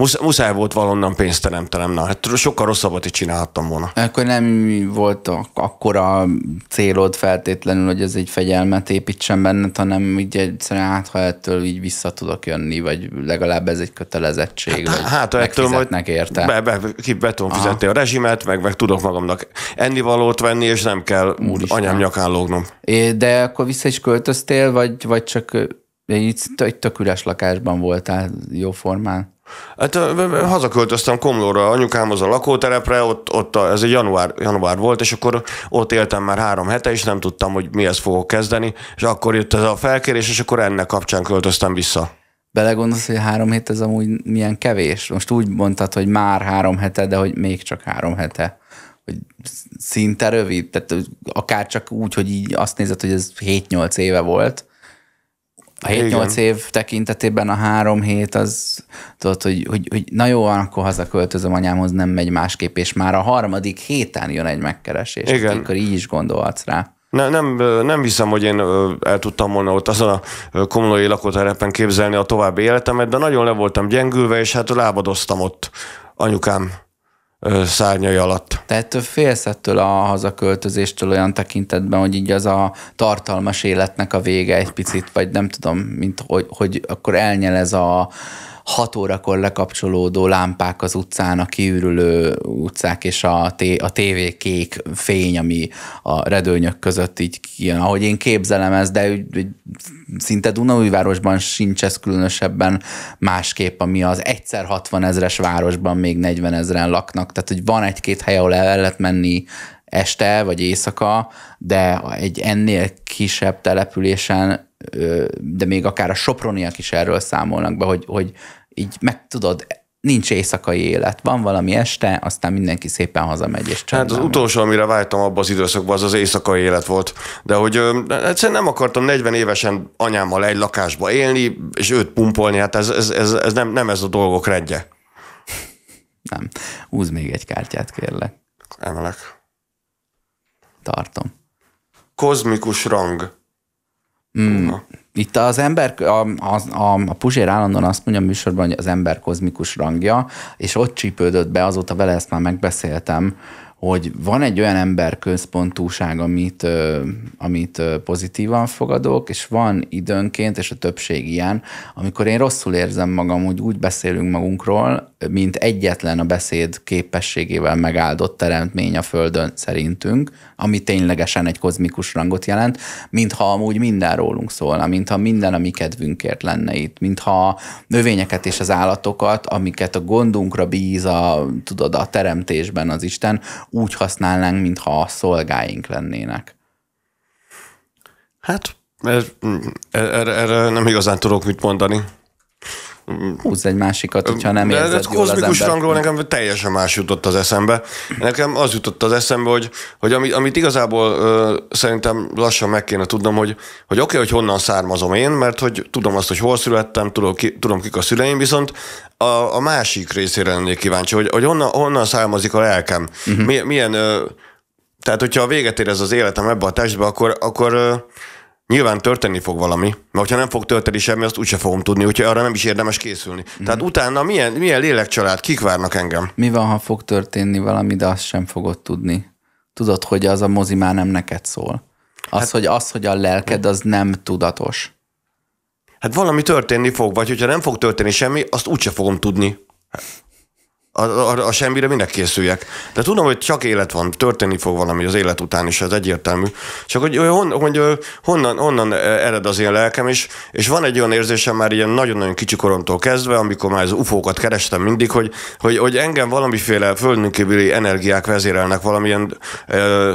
musz, muszáj volt valonnan pénzt teremtenem, na, hát sokkal rosszabbat is csinálhattam volna. Akkor nem volt ak- akkora célod feltétlenül, hogy ez egy fegyelmet építsen benned, hanem így egyszerűen hát, ha ettől így vissza tudok jönni, vagy legalább ez egy kötelezettség, vagy Hát ettől majd érte. Be, be, ki be tudom fizetni a rezsimet, meg, meg tudok magamnak ennivalót venni, és nem kell Úristen. anyám nyakán lógnom. É, De akkor vissza is költöztél, vagy, vagy csak egy tök üres lakásban voltál jó formán? Hát hazaköltöztem Komlóra, anyukámhoz a lakóterepre, ott, ott a, ez egy január, január volt, és akkor ott éltem már három hete, és nem tudtam, hogy mihez fogok kezdeni, és akkor jött ez a felkérés, és akkor ennek kapcsán költöztem vissza. Belegondolsz, hogy három hét ez amúgy milyen kevés? Most úgy mondtad, hogy már három hete, de hogy még csak három hete. Hogy szinte rövid, tehát akár csak úgy, hogy így azt nézed, hogy ez 7-8 éve volt. A 7-8 év tekintetében a három hét az, tudod, hogy, hogy, hogy na jó, van, akkor hazaköltözöm anyámhoz, nem megy másképp, és már a harmadik héten jön egy megkeresés. Igen. Akkor így is gondolhatsz rá. Ne, nem, nem hiszem, hogy én el tudtam volna ott azon a komlói lakótelepen képzelni a további életemet, de nagyon le voltam gyengülve, és hát lábadoztam ott anyukám szárnyai alatt. Te ettől félsz ettől a hazaköltözéstől olyan tekintetben, hogy így az a tartalmas életnek a vége egy picit, vagy nem tudom, mint hogy, hogy akkor elnyel ez a hat órakor lekapcsolódó lámpák az utcán, a kiürülő utcák és a, té- a tévé kék fény, ami a redőnyök között így kijön. Ahogy én képzelem ezt, de úgy, úgy, szinte Dunaújvárosban sincs ez különösebben másképp, ami az egyszer 60 ezres városban még 40 ezeren laknak. Tehát, hogy van egy-két hely, ahol el lehet menni este vagy éjszaka, de egy ennél kisebb településen, de még akár a soproniak is erről számolnak be, hogy, hogy így meg tudod, nincs éjszakai élet. Van valami este, aztán mindenki szépen hazamegy és Hát csendben az van. utolsó, amire vágytam abban az időszakban, az az éjszakai élet volt. De hogy ö, egyszerűen nem akartam 40 évesen anyámmal egy lakásba élni, és őt pumpolni, hát ez, ez, ez, ez nem, nem ez a dolgok rendje. Nem. Húz még egy kártyát, kérlek. Emelek. Tartom. Kozmikus rang. Itt az ember, a, a, a, a Puzsér állandóan azt mondja a műsorban, hogy az ember kozmikus rangja, és ott csípődött be, azóta vele ezt már megbeszéltem, hogy van egy olyan ember központúság, amit, amit pozitívan fogadok, és van időnként, és a többség ilyen, amikor én rosszul érzem magam, hogy úgy beszélünk magunkról, mint egyetlen a beszéd képességével megáldott teremtmény a Földön szerintünk, ami ténylegesen egy kozmikus rangot jelent, mintha amúgy minden rólunk szólna, mintha minden a mi kedvünkért lenne itt, mintha a növényeket és az állatokat, amiket a gondunkra bíz a, tudod, a teremtésben az Isten, úgy használnánk, mintha a szolgáink lennének. Hát mm, erre, erre nem igazán tudok mit mondani. Húzz egy másikat, hogyha nem De érzed ez jól az kozmikus ember. rangról nekem teljesen más jutott az eszembe. Nekem az jutott az eszembe, hogy, hogy amit, amit igazából ö, szerintem lassan meg kéne tudnom, hogy, hogy oké, okay, hogy honnan származom én, mert hogy tudom azt, hogy hol születtem, tudom, ki, tudom kik a szüleim, viszont a, a másik részére lennék kíváncsi, hogy, hogy honnan, honnan származik a lelkem. Uh-huh. Milyen, milyen ö, tehát, hogyha a véget ér ez az életem ebbe a testbe, akkor, akkor ö, Nyilván történni fog valami, mert hogyha nem fog történni semmi, azt úgyse fogom tudni, úgyhogy arra nem is érdemes készülni. Mm. Tehát utána milyen, milyen lélekcsalád, kik várnak engem? Mi van, ha fog történni valami, de azt sem fogod tudni? Tudod, hogy az a mozi már nem neked szól. Az, hát, hogy, az, hogy a lelked, az nem tudatos. Hát valami történni fog, vagy hogyha nem fog történni semmi, azt úgyse fogom tudni. A, a, a semmire minek készüljek. De tudom, hogy csak élet van, történni fog valami az élet után is, ez egyértelmű. Csak hogy, hogy, hon, hogy honnan, honnan ered az én lelkem, és, és van egy olyan érzésem már ilyen nagyon-nagyon kicsi koromtól kezdve, amikor már az ufókat kerestem mindig, hogy, hogy, hogy engem valamiféle földön kívüli energiák vezérelnek, valamilyen ö,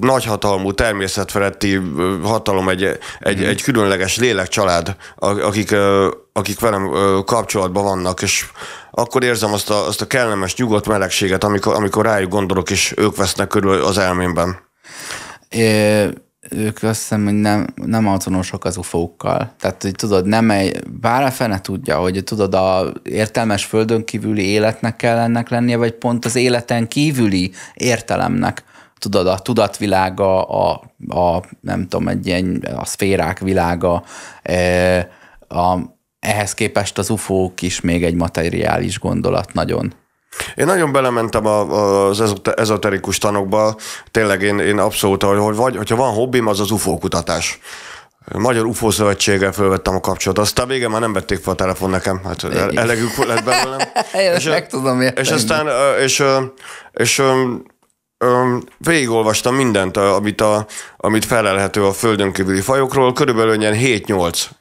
nagyhatalmú, természetfeletti hatalom, egy, egy, egy különleges lélekcsalád, akik, akik velem kapcsolatban vannak, és akkor érzem azt a, azt a kellemes, nyugodt melegséget, amikor, amikor rájuk gondolok, és ők vesznek körül az elmémben. É, ők azt hiszem, hogy nem, nem azonosok az ufókkal. Tehát, hogy tudod, nem egy, bár a fene tudja, hogy tudod, a értelmes földön kívüli életnek kell ennek lennie, vagy pont az életen kívüli értelemnek tudod, a tudatvilága, a, a nem tudom, egy ilyen, a szférák világa, a, ehhez képest az ufók is még egy materiális gondolat nagyon. Én nagyon belementem az ezot- ezoterikus tanokba, tényleg én, én abszolút, hogy vagy, hogyha van hobbim, az az UFO kutatás. Magyar UFO szövetséggel fölvettem a kapcsolatot, aztán végén már nem vették fel a telefon nekem, hát el- elegük lett belőlem. Ezt meg tudom érteni. És aztán, és, és ö, végigolvastam mindent, amit, a, amit felelhető a földön kívüli fajokról, körülbelül ilyen 7-8 ö,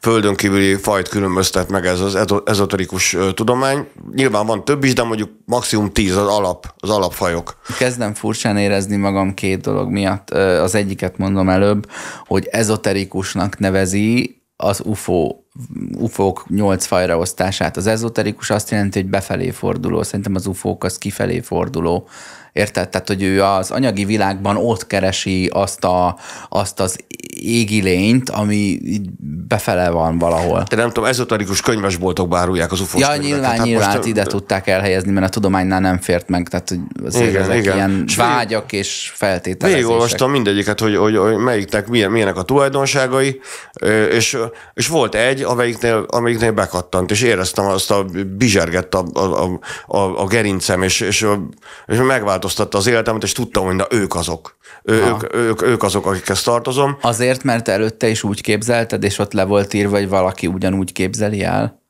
földön kívüli fajt különböztet meg ez az ezo- ezoterikus tudomány. Nyilván van több is, de mondjuk maximum 10 az alap, az alapfajok. Kezdem furcsán érezni magam két dolog miatt. Az egyiket mondom előbb, hogy ezoterikusnak nevezi az UFO UFO-k nyolc fajra osztását. Az ezoterikus azt jelenti, hogy befelé forduló. Szerintem az UFO-k az kifelé forduló Érted? Tehát, hogy ő az anyagi világban ott keresi azt, a, azt az égi lényt, ami befele van valahol. Te nem tudom, ezoterikus könyvesboltokba árulják az ufo Ja, nyilván, hát nyilván most, ide tudták elhelyezni, mert a tudománynál nem fért meg, tehát hogy azért igen, ezek igen. ilyen és vágyak és feltételezések. olvastam mindegyiket, hogy, hogy, hogy melyiknek milyen, milyenek a tulajdonságai, és, és volt egy, amelyiknél, amelyiknél bekattant, és éreztem azt a bizsergett a, a, a, a gerincem, és, és, és megváltozott megváltoztatta az életemet, és tudtam, hogy na ők azok. Ő, ők, ők, ők azok, akikhez tartozom. Azért, mert előtte is úgy képzelted, és ott le volt írva, vagy valaki ugyanúgy képzeli el?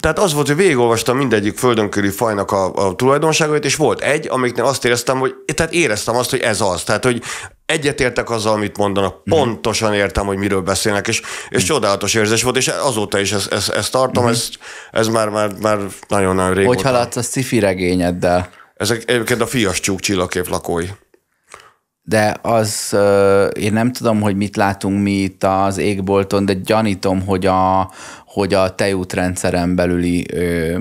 Tehát az volt, hogy végigolvastam mindegyik földönkörű fajnak a, a tulajdonságait, és volt egy, amiknél azt éreztem, hogy tehát éreztem azt, hogy ez az. Tehát, hogy egyetértek azzal, amit mondanak, mm. pontosan értem, hogy miről beszélnek, és, és mm. csodálatos érzés volt, és azóta is ezt, ezt, ezt tartom, mm. ez, ez már, már, már nagyon-nagyon régóta. Hogy haladsz a sci regényeddel? Ezek egyébként a fias csillagkép lakói. De az, én nem tudom, hogy mit látunk mi itt az égbolton, de gyanítom, hogy a, hogy a tejútrendszeren belüli ö,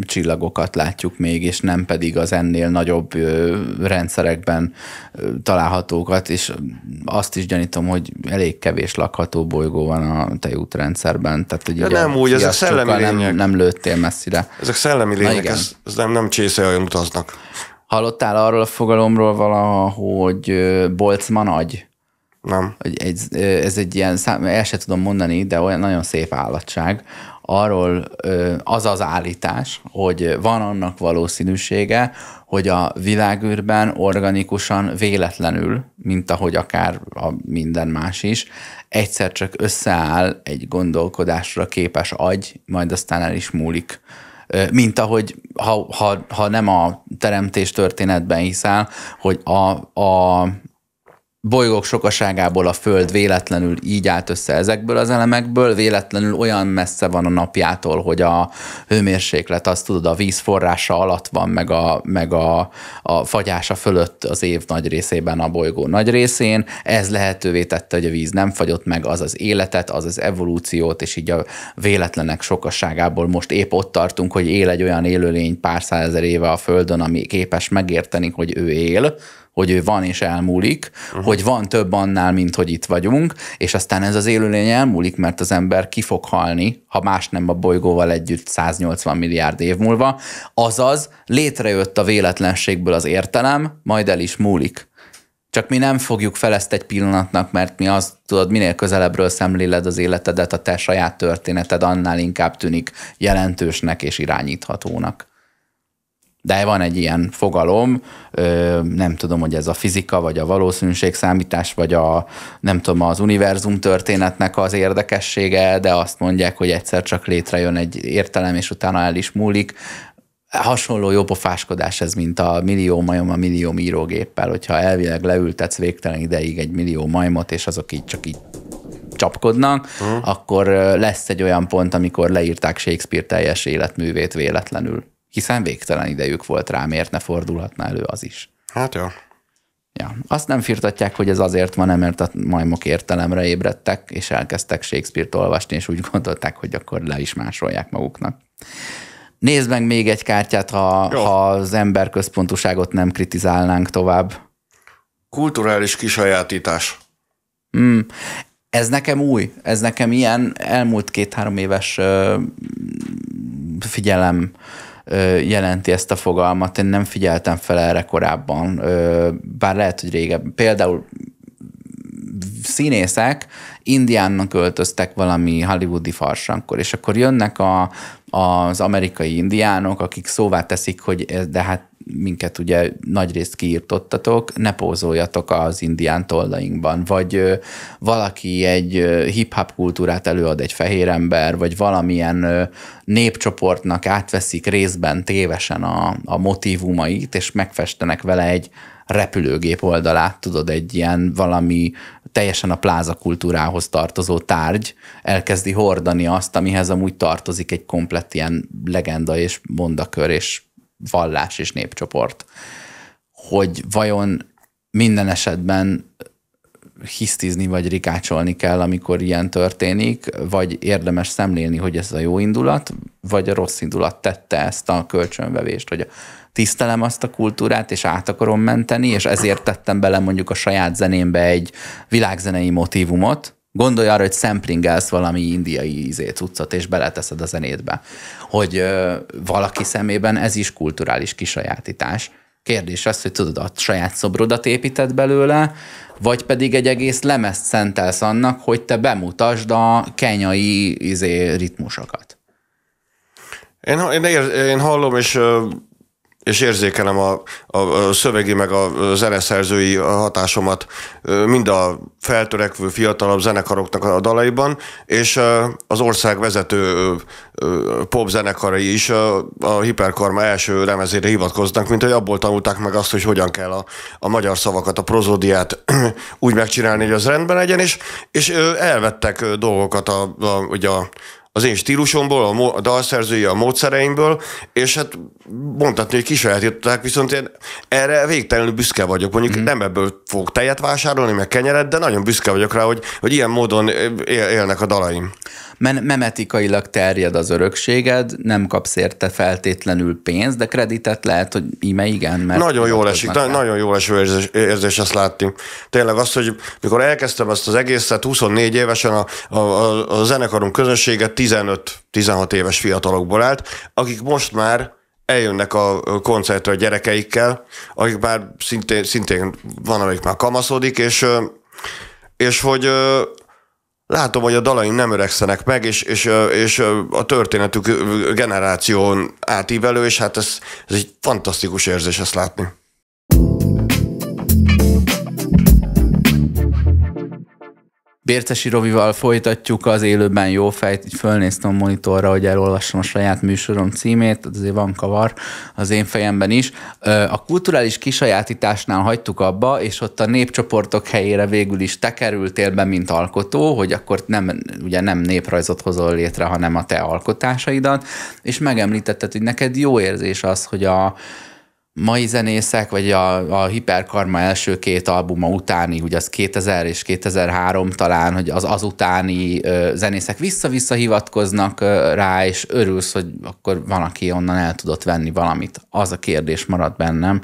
csillagokat látjuk még, és nem pedig az ennél nagyobb ö, rendszerekben ö, találhatókat, és azt is gyanítom, hogy elég kevés lakható bolygó van a tejútrendszerben. Tehát, hogy ja, nem úgy, ezek szellemi nem, nem lőttél messzire. Ezek szellemi lények, ez, ez nem, nem olyan utaznak. Hallottál arról a fogalomról valaha, hogy Boltzmann agy? Nem. Hogy egy, ez egy ilyen, el sem tudom mondani, de olyan nagyon szép állatság. Arról az az állítás, hogy van annak valószínűsége, hogy a világűrben organikusan véletlenül, mint ahogy akár a minden más is, egyszer csak összeáll egy gondolkodásra képes agy, majd aztán el is múlik mint ahogy, ha, ha, ha nem a teremtés történetben hiszel, hogy a, a bolygók sokaságából a Föld véletlenül így állt össze ezekből az elemekből, véletlenül olyan messze van a napjától, hogy a hőmérséklet, azt tudod, a víz forrása alatt van, meg a, meg a, a fagyása fölött az év nagy részében a bolygó nagy részén. Ez lehetővé tette, hogy a víz nem fagyott meg, az az életet, az az evolúciót, és így a véletlenek sokaságából most épp ott tartunk, hogy él egy olyan élőlény pár százezer éve a Földön, ami képes megérteni, hogy ő él, hogy ő van és elmúlik, uh-huh. hogy van több annál, mint hogy itt vagyunk, és aztán ez az élőlény elmúlik, mert az ember ki fog halni, ha más nem a bolygóval együtt 180 milliárd év múlva, azaz létrejött a véletlenségből az értelem, majd el is múlik. Csak mi nem fogjuk fel ezt egy pillanatnak, mert mi azt tudod, minél közelebbről szemléled az életedet, a te saját történeted annál inkább tűnik jelentősnek és irányíthatónak de van egy ilyen fogalom, nem tudom, hogy ez a fizika, vagy a valószínűség számítás, vagy a nem tudom, az univerzum történetnek az érdekessége, de azt mondják, hogy egyszer csak létrejön egy értelem, és utána el is múlik. Hasonló jópofáskodás ez, mint a millió majom a millió írógéppel, hogyha elvileg leültetsz végtelen ideig egy millió majmot, és azok így csak így csapkodnak, uh-huh. akkor lesz egy olyan pont, amikor leírták Shakespeare teljes életművét véletlenül hiszen végtelen idejük volt rá, miért ne fordulhatna elő az is. Hát jó. Ja, azt nem firtatják, hogy ez azért van, mert a majmok értelemre ébredtek, és elkezdtek Shakespeare-t olvasni, és úgy gondolták, hogy akkor le is másolják maguknak. Nézd meg még egy kártyát, ha, ha az emberközpontuságot nem kritizálnánk tovább. Kulturális kisajátítás. Mm, ez nekem új, ez nekem ilyen elmúlt két-három éves figyelem jelenti ezt a fogalmat. Én nem figyeltem fel erre korábban, bár lehet, hogy régebben. Például színészek Indiánnak költöztek valami hollywoodi farsankor, és akkor jönnek a, az amerikai indiánok, akik szóvá teszik, hogy de hát minket ugye nagyrészt kiirtottatok, ne pózoljatok az indián tollainkban, vagy valaki egy hip-hop kultúrát előad egy fehér ember, vagy valamilyen népcsoportnak átveszik részben tévesen a, a motivumait, és megfestenek vele egy repülőgép oldalát, tudod, egy ilyen valami teljesen a pláza kultúrához tartozó tárgy elkezdi hordani azt, amihez amúgy tartozik egy komplett ilyen legenda és mondakör és vallás és népcsoport, hogy vajon minden esetben hisztizni vagy rikácsolni kell, amikor ilyen történik, vagy érdemes szemlélni, hogy ez a jó indulat, vagy a rossz indulat tette ezt a kölcsönvevést, hogy tisztelem azt a kultúrát, és át akarom menteni, és ezért tettem bele mondjuk a saját zenémbe egy világzenei motívumot, Gondolj arra, hogy samplingelsz valami indiai izé cuccot, és beleteszed a zenétbe. Hogy ö, valaki szemében ez is kulturális kisajátítás. Kérdés az, hogy tudod, a saját szobrodat építed belőle, vagy pedig egy egész lemezt szentelsz annak, hogy te bemutasd a kenyai izé, ritmusokat. Én, én, én hallom, és és érzékelem a, a, a szövegi meg a zeneszerzői hatásomat mind a feltörekvő fiatalabb zenekaroknak a dalaiban, és az ország vezető pop zenekarai is a Hiperkarma első lemezére hivatkoznak, mint hogy abból tanulták meg azt, hogy hogyan kell a, a magyar szavakat, a prozódiát úgy megcsinálni, hogy az rendben legyen, és, és elvettek dolgokat a, a, ugye a az én stílusomból, a, a dalszerzői, a módszereimből, és hát mondhatni, hogy kisajátították, viszont én erre végtelenül büszke vagyok. Mondjuk mm. nem ebből fog tejet vásárolni, meg kenyeret, de nagyon büszke vagyok rá, hogy, hogy ilyen módon él, élnek a dalaim memetikailag terjed az örökséged, nem kapsz érte feltétlenül pénzt, de kreditet lehet, hogy íme igen. Mert nagyon jól esik, na, nagyon jól eső érzés, érzés ezt látni. Tényleg azt, hogy mikor elkezdtem ezt az egészet 24 évesen, a, a, a, a zenekarunk közönsége 15-16 éves fiatalokból állt, akik most már eljönnek a koncertre a gyerekeikkel, akik már szintén, szintén van, amelyik már kamaszodik, és, és hogy látom, hogy a dalaim nem öregszenek meg, és, és, és a történetük generáción átívelő, és hát ez, ez egy fantasztikus érzés ezt látni. Bércesi Rovival folytatjuk az élőben jó fejt, így fölnéztem a monitorra, hogy elolvassam a saját műsorom címét, azért van kavar az én fejemben is. A kulturális kisajátításnál hagytuk abba, és ott a népcsoportok helyére végül is te kerültél be, mint alkotó, hogy akkor nem, ugye nem néprajzot hozol létre, hanem a te alkotásaidat, és megemlítetted, hogy neked jó érzés az, hogy a, mai zenészek, vagy a, a Hiperkarma első két albuma utáni, ugye az 2000 és 2003 talán, hogy az azutáni ö, zenészek vissza-vissza hivatkoznak ö, rá, és örülsz, hogy akkor van, aki onnan el tudott venni valamit. Az a kérdés marad bennem,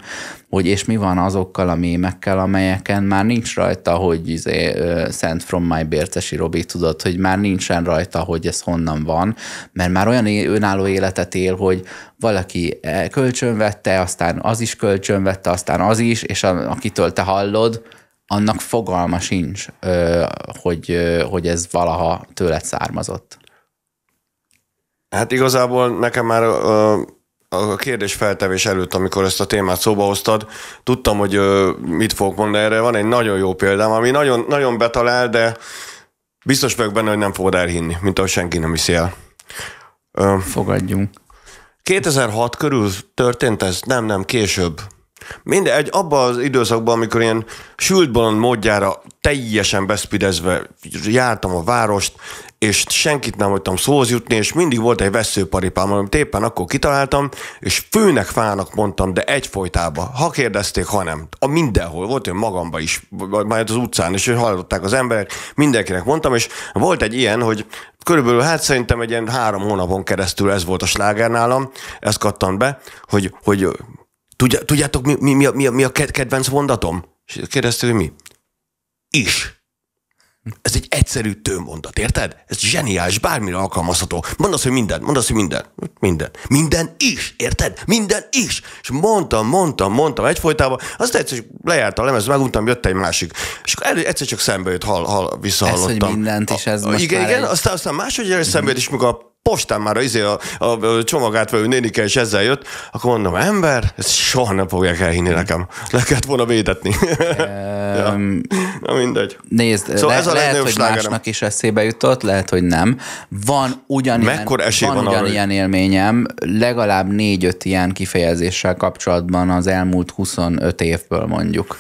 hogy és mi van azokkal a mémekkel, amelyeken már nincs rajta, hogy izé, uh, Sent from my Bércesi Robi tudod, hogy már nincsen rajta, hogy ez honnan van, mert már olyan önálló életet él, hogy valaki e, kölcsönvette, aztán az is kölcsönvette, aztán az is, és a, akitől te hallod, annak fogalma sincs, hogy, hogy ez valaha tőled származott. Hát igazából nekem már a kérdés feltevés előtt, amikor ezt a témát szóba hoztad, tudtam, hogy mit fogok mondani erre. Van egy nagyon jó példám, ami nagyon, nagyon betalál, de biztos vagyok benne, hogy nem fogod elhinni, mint ahogy senki nem hiszi el. Fogadjunk. 2006 körül történt ez? Nem, nem, később. Mindegy, abban az időszakban, amikor ilyen sült módjára teljesen beszpidezve jártam a várost, és senkit nem voltam szóhoz jutni, és mindig volt egy veszőparipám, amit éppen akkor kitaláltam, és főnek fának mondtam, de egyfolytában. Ha kérdezték, ha nem. A mindenhol, volt olyan magamba is, majd az utcán és hallották az emberek, mindenkinek mondtam, és volt egy ilyen, hogy körülbelül hát szerintem egy ilyen három hónapon keresztül ez volt a sláger nálam, ezt kattam be, hogy, hogy tudjátok, mi, mi, mi, a, mi, a, mi a kedvenc mondatom? És kérdeztük, hogy mi? Is. Ez egy egyszerű tőmondat, érted? Ez zseniális, bármire alkalmazható. Mondd azt, hogy minden, mondd azt, hogy minden. Minden. Minden is, érted? Minden is. És mondtam, mondtam, mondtam egyfolytában, azt egyszer lejárt a lemez, meguntam, jött egy másik. És akkor egyszer csak szembe jött, hall, hall, visszahallottam. Ez, hogy mindent is, ez a, most Igen, igen, egy... aztán, aztán máshogy uh-huh. szembe jött, és mikor a postán már izé a, a, a csomagát vevő nénike is ezzel jött, akkor mondom, ember, ezt soha nem fogják elhinni nekem. Le kellett volna védetni. ja. Na mindegy. Nézd, szóval le, ez a lehet, hogy slágerem. másnak is eszébe jutott, lehet, hogy nem. Van ugyanilyen, van, van ugyanilyen élményem, legalább négy-öt ilyen kifejezéssel kapcsolatban az elmúlt 25 évből mondjuk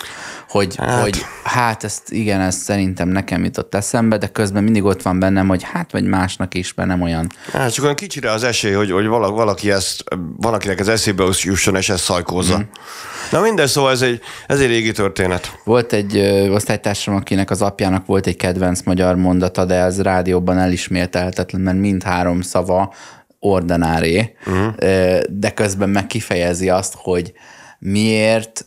hogy hát. hogy hát ezt igen, ez szerintem nekem jutott eszembe, de közben mindig ott van bennem, hogy hát vagy másnak is, mert nem olyan. Hát csak olyan kicsire az esély, hogy, hogy valaki ezt, valakinek az eszébe jusson, és ezt szajkózza. Mm. Na minden, szóval ez egy, ez egy régi történet. Volt egy ö, osztálytársam, akinek az apjának volt egy kedvenc magyar mondata, de ez rádióban elismételhetetlen, mert mindhárom szava ordinári, uh-huh. de közben meg kifejezi azt, hogy miért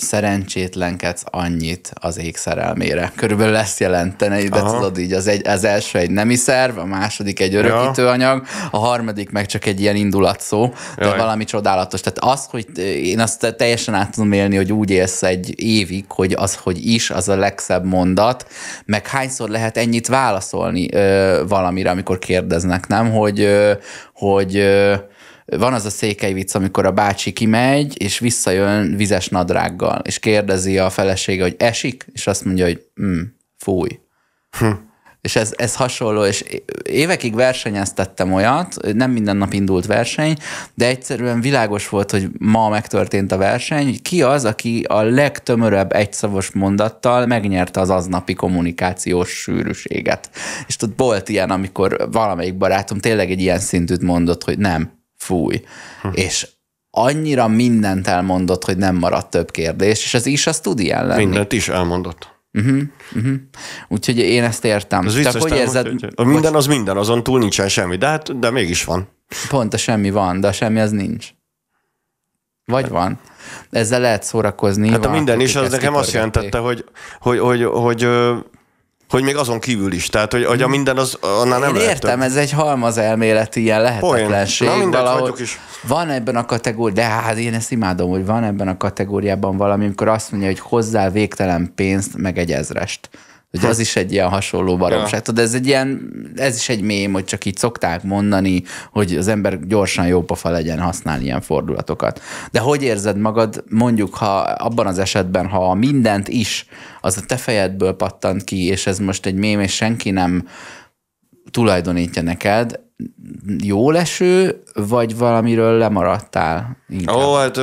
szerencsétlenkedsz annyit az ég szerelmére. Körülbelül ezt jelentene, de Aha. tudod így, az, egy, az első egy nemi szerv, a második egy örökítőanyag, a harmadik meg csak egy ilyen indulatszó, de Jaj. valami csodálatos. Tehát az, hogy én azt teljesen át tudom élni, hogy úgy élsz egy évig, hogy az, hogy is, az a legszebb mondat, meg hányszor lehet ennyit válaszolni ö, valamire, amikor kérdeznek, nem? Hogy, ö, hogy ö, van az a székely vicc, amikor a bácsi kimegy, és visszajön vizes nadrággal, és kérdezi a felesége, hogy esik, és azt mondja, hogy mm, fúj. Hm. És ez, ez hasonló, és évekig versenyeztettem olyat, nem minden nap indult verseny, de egyszerűen világos volt, hogy ma megtörtént a verseny, ki az, aki a legtömörebb egyszavos mondattal megnyerte az aznapi kommunikációs sűrűséget. És tudod, volt ilyen, amikor valamelyik barátom tényleg egy ilyen szintűt mondott, hogy nem, fúj. Hm. És annyira mindent elmondott, hogy nem maradt több kérdés, és az is az tud ilyen lenni. Mindent is elmondott. Uh-huh, uh-huh. Úgyhogy én ezt értem. Ez Csak hogy érzed... Hogy, hogy minden az minden, azon túl nincsen semmi, de, hát, de mégis van. Pont a semmi van, de a semmi az nincs. Vagy van. Ezzel lehet szórakozni. Hát a minden is, az nekem azt jelentette, hogy, hogy, hogy, hogy, hogy hogy még azon kívül is. Tehát, hogy, hogy a minden az annál nem Én értem, több. ez egy halmaz elméleti ilyen lehetetlenség. Na, mindent is. Van ebben a kategóriában, de hát én ezt imádom, hogy van ebben a kategóriában valami, amikor azt mondja, hogy hozzá végtelen pénzt, meg egy ezrest. Hogy az is egy ilyen hasonló baromság. Ja. Tudod, ez egy ilyen, ez is egy mém, hogy csak így szokták mondani, hogy az ember gyorsan jó pofa legyen használni ilyen fordulatokat. De hogy érzed magad, mondjuk, ha abban az esetben, ha mindent is az a te fejedből pattant ki, és ez most egy mém, és senki nem tulajdonítja neked, jó leső, vagy valamiről lemaradtál? Inkább? Ó, hát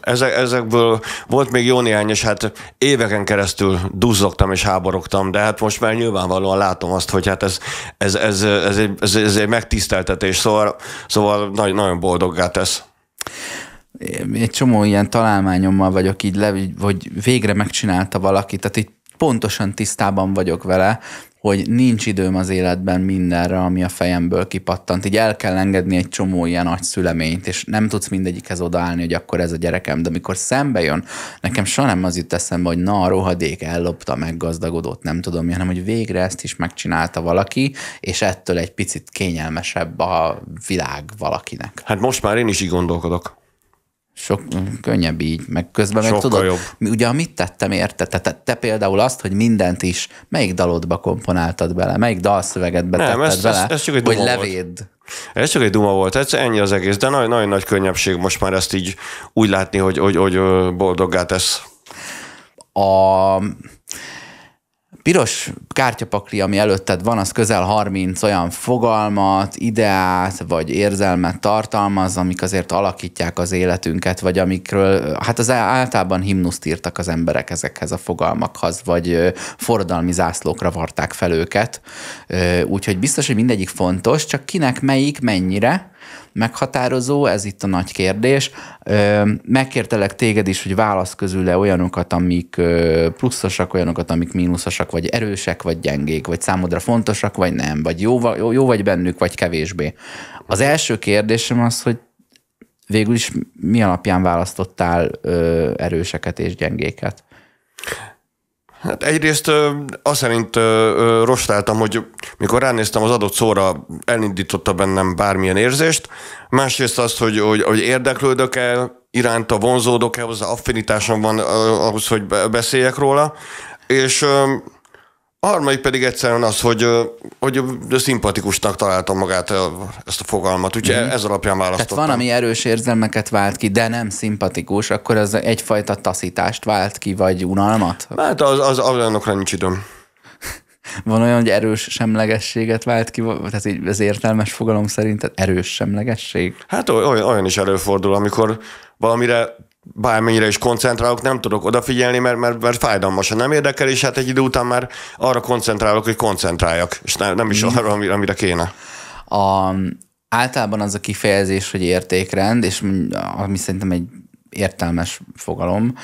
ezek, ezekből volt még jó néhány, és hát éveken keresztül duzzogtam és háborogtam, de hát most már nyilvánvalóan látom azt, hogy hát ez, ez, ez, ez, egy, ez, ez egy megtiszteltetés, szóval, szóval nagyon boldoggá tesz. Egy csomó ilyen találmányommal vagyok így le, hogy végre megcsinálta valaki, tehát így pontosan tisztában vagyok vele, hogy nincs időm az életben mindenre, ami a fejemből kipattant. Így el kell engedni egy csomó ilyen nagy szüleményt, és nem tudsz mindegyikhez odaállni, hogy akkor ez a gyerekem. De amikor szembe jön, nekem soha nem az jut eszembe, hogy na, a rohadék ellopta, meggazdagodott, nem tudom, hanem hogy végre ezt is megcsinálta valaki, és ettől egy picit kényelmesebb a világ valakinek. Hát most már én is így gondolkodok. Sok könnyebb így, meg közben Sokkal meg tudod, jobb. ugye amit tettem érte, te, te, te például azt, hogy mindent is, melyik dalodba komponáltad bele, melyik dalszövegedbe Nem, tetted ez, bele, ez, ez csak egy hogy levéd. Volt. Ez csak egy duma volt, ez ennyi az egész, de nagyon, nagyon nagy könnyebbség most már ezt így úgy látni, hogy, hogy, hogy boldoggá tesz. A piros kártyapakli, ami előtted van, az közel 30 olyan fogalmat, ideát vagy érzelmet tartalmaz, amik azért alakítják az életünket, vagy amikről, hát az általában himnuszt írtak az emberek ezekhez a fogalmakhoz, vagy forradalmi zászlókra varták fel őket. Úgyhogy biztos, hogy mindegyik fontos, csak kinek melyik mennyire, meghatározó, ez itt a nagy kérdés. Megkértelek téged is, hogy válasz közül olyanokat, amik pluszosak, olyanokat, amik mínuszosak, vagy erősek, vagy gyengék, vagy számodra fontosak, vagy nem, vagy jó, jó, jó vagy bennük, vagy kevésbé. Az első kérdésem az, hogy végül is mi alapján választottál erőseket és gyengéket? Hát egyrészt azt szerint rostáltam, hogy mikor ránéztem az adott szóra, elindította bennem bármilyen érzést. Másrészt azt, hogy, hogy, hogy érdeklődök-e iránta, vonzódok-e, hozzá affinitásom van ahhoz, hogy beszéljek róla. És a harmadik pedig egyszerűen az, hogy, hogy szimpatikusnak találtam magát ezt a fogalmat, úgyhogy mm. ez alapján választottam. Tehát van, ami erős érzelmeket vált ki, de nem szimpatikus, akkor ez egyfajta taszítást vált ki, vagy unalmat? Hát az, az, az olyanokra nincs időm. Van olyan, hogy erős semlegességet vált ki, tehát így az értelmes fogalom szerint, erős semlegesség? Hát olyan, olyan is előfordul, amikor valamire bármennyire is koncentrálok, nem tudok odafigyelni, mert, mert, mert fájdalmasan nem érdekel, és hát egy idő után már arra koncentrálok, hogy koncentráljak, és nem, nem is mm. arra, amire kéne. A, általában az a kifejezés, hogy értékrend, és ami szerintem egy értelmes fogalom,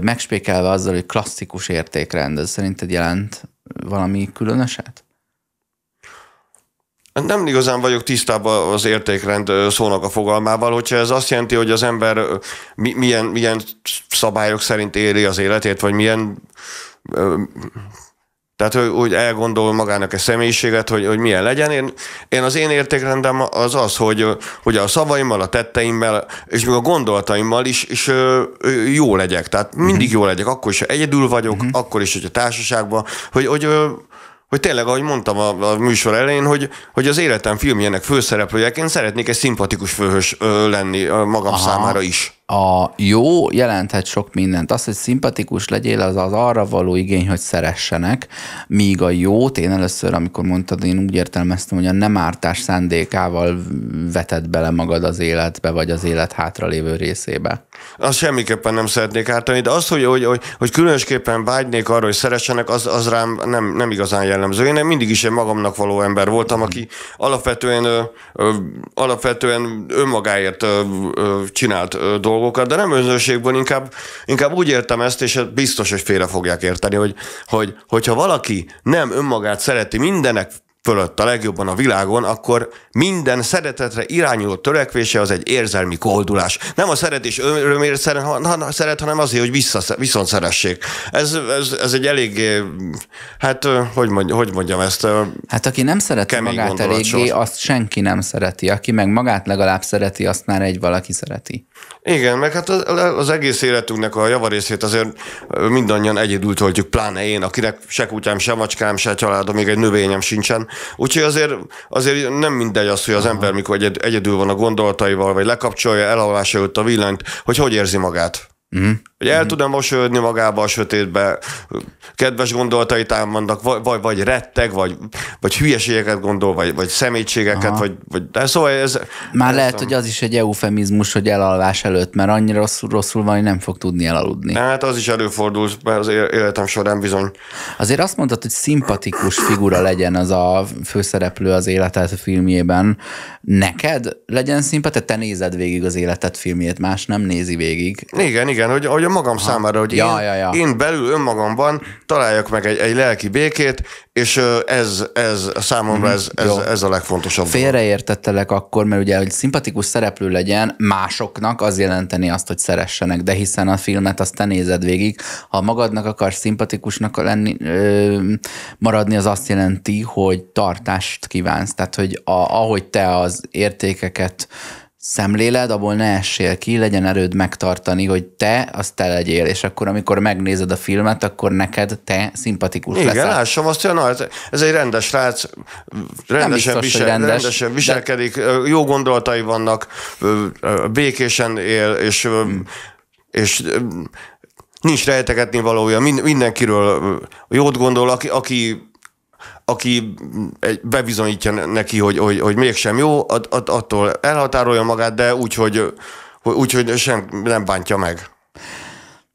megspékelve azzal, hogy klasszikus értékrend, ez szerinted jelent valami különöset? Nem igazán vagyok tisztában az értékrend szónak a fogalmával, hogyha ez azt jelenti, hogy az ember milyen, milyen szabályok szerint éli az életét, vagy milyen tehát, hogy, hogy elgondol magának egy személyiséget, hogy, hogy milyen legyen. Én, én az én értékrendem az az, hogy, hogy a szavaimmal, a tetteimmel, és még a gondolataimmal is, is jó legyek. Tehát mindig mhm. jó legyek, akkor is, ha egyedül vagyok, uh-huh. akkor is, hogy a társaságban, hogy, hogy hogy tényleg, ahogy mondtam a, a műsor elején, hogy, hogy az életem filmjének főszereplőjeként szeretnék egy szimpatikus főhős ö, lenni magam Aha. számára is a jó jelenthet sok mindent. Az, hogy szimpatikus legyél, az az arra való igény, hogy szeressenek, míg a jót, én először, amikor mondtad, én úgy értelmeztem, hogy a nem ártás szándékával veted bele magad az életbe, vagy az élet hátralévő részébe. Azt semmiképpen nem szeretnék ártani, de az, hogy, hogy, hogy, hogy különösképpen vágynék arra, hogy szeressenek, az, az rám nem, nem igazán jellemző. Én mindig is egy magamnak való ember voltam, aki alapvetően, alapvetően önmagáért csinált dolgokat, dolgokat, de nem önzőségből, inkább, inkább úgy értem ezt, és biztos, hogy félre fogják érteni, hogy, hogy hogyha valaki nem önmagát szereti mindenek fölött a legjobban a világon, akkor minden szeretetre irányuló törekvése az egy érzelmi koldulás. Nem a szeretés örömért szeret, ha, szeret, hanem azért, hogy vissza, viszont szeressék. Ez, ez, ez egy elég, hát hogy, mondj, hogy mondjam ezt? Hát aki nem szereti magát eléggé, azt senki nem szereti. Aki meg magát legalább szereti, azt már egy valaki szereti. Igen, meg hát az, az egész életünknek a javarészét azért mindannyian egyedül töltjük, pláne én, akinek se kutyám, se macskám, se családom, még egy növényem sincsen. Úgyhogy azért, azért nem mindegy az, hogy az ember, mikor egyed, egyedül van a gondolataival, vagy lekapcsolja elalvása előtt a villanyt, hogy hogy érzi magát. Uh-huh. Hogy el tud-e mosolyodni magába a sötétbe, kedves gondolatai támadnak, vagy, vagy, vagy retteg, vagy, vagy hülyeségeket gondol, vagy, vagy szemétségeket, vagy, vagy de szóval ez... Már lehet, a... hogy az is egy eufemizmus, hogy elalvás előtt, mert annyira rosszul, rosszul van, hogy nem fog tudni elaludni. Hát az is előfordul, az életem során bizony. Azért azt mondtad, hogy szimpatikus figura legyen az a főszereplő az életet filmjében. Neked legyen szimpatikus, te nézed végig az életet filmjét, más nem nézi végig. Igen, igen, hogy, hogy a magam Aha. számára, hogy ja, én, ja, ja. én belül önmagamban találjak meg egy, egy lelki békét, és ez, ez számomra ez, ez, ez a legfontosabb. Félreértettelek akkor, mert ugye, hogy szimpatikus szereplő legyen másoknak, az jelenteni azt, hogy szeressenek, de hiszen a filmet azt te nézed végig. Ha magadnak akarsz szimpatikusnak lenni, ö, maradni, az azt jelenti, hogy tartást kívánsz. Tehát, hogy a, ahogy te az értékeket szemléled, abból ne essél ki, legyen erőd megtartani, hogy te az te legyél, és akkor amikor megnézed a filmet, akkor neked te szimpatikus Igen, leszel. Igen, lássam azt, hogy na, ez egy rendes rác, rendesen, biztos, visel, rendes, rendesen viselkedik, de... jó gondolatai vannak, békésen él, és, hmm. és nincs rejtegetni valója, mindenkiről jót gondol, aki, aki aki bebizonyítja neki, hogy, hogy, hogy mégsem jó, attól elhatárolja magát, de úgy, hogy, úgy, hogy sem nem bántja meg.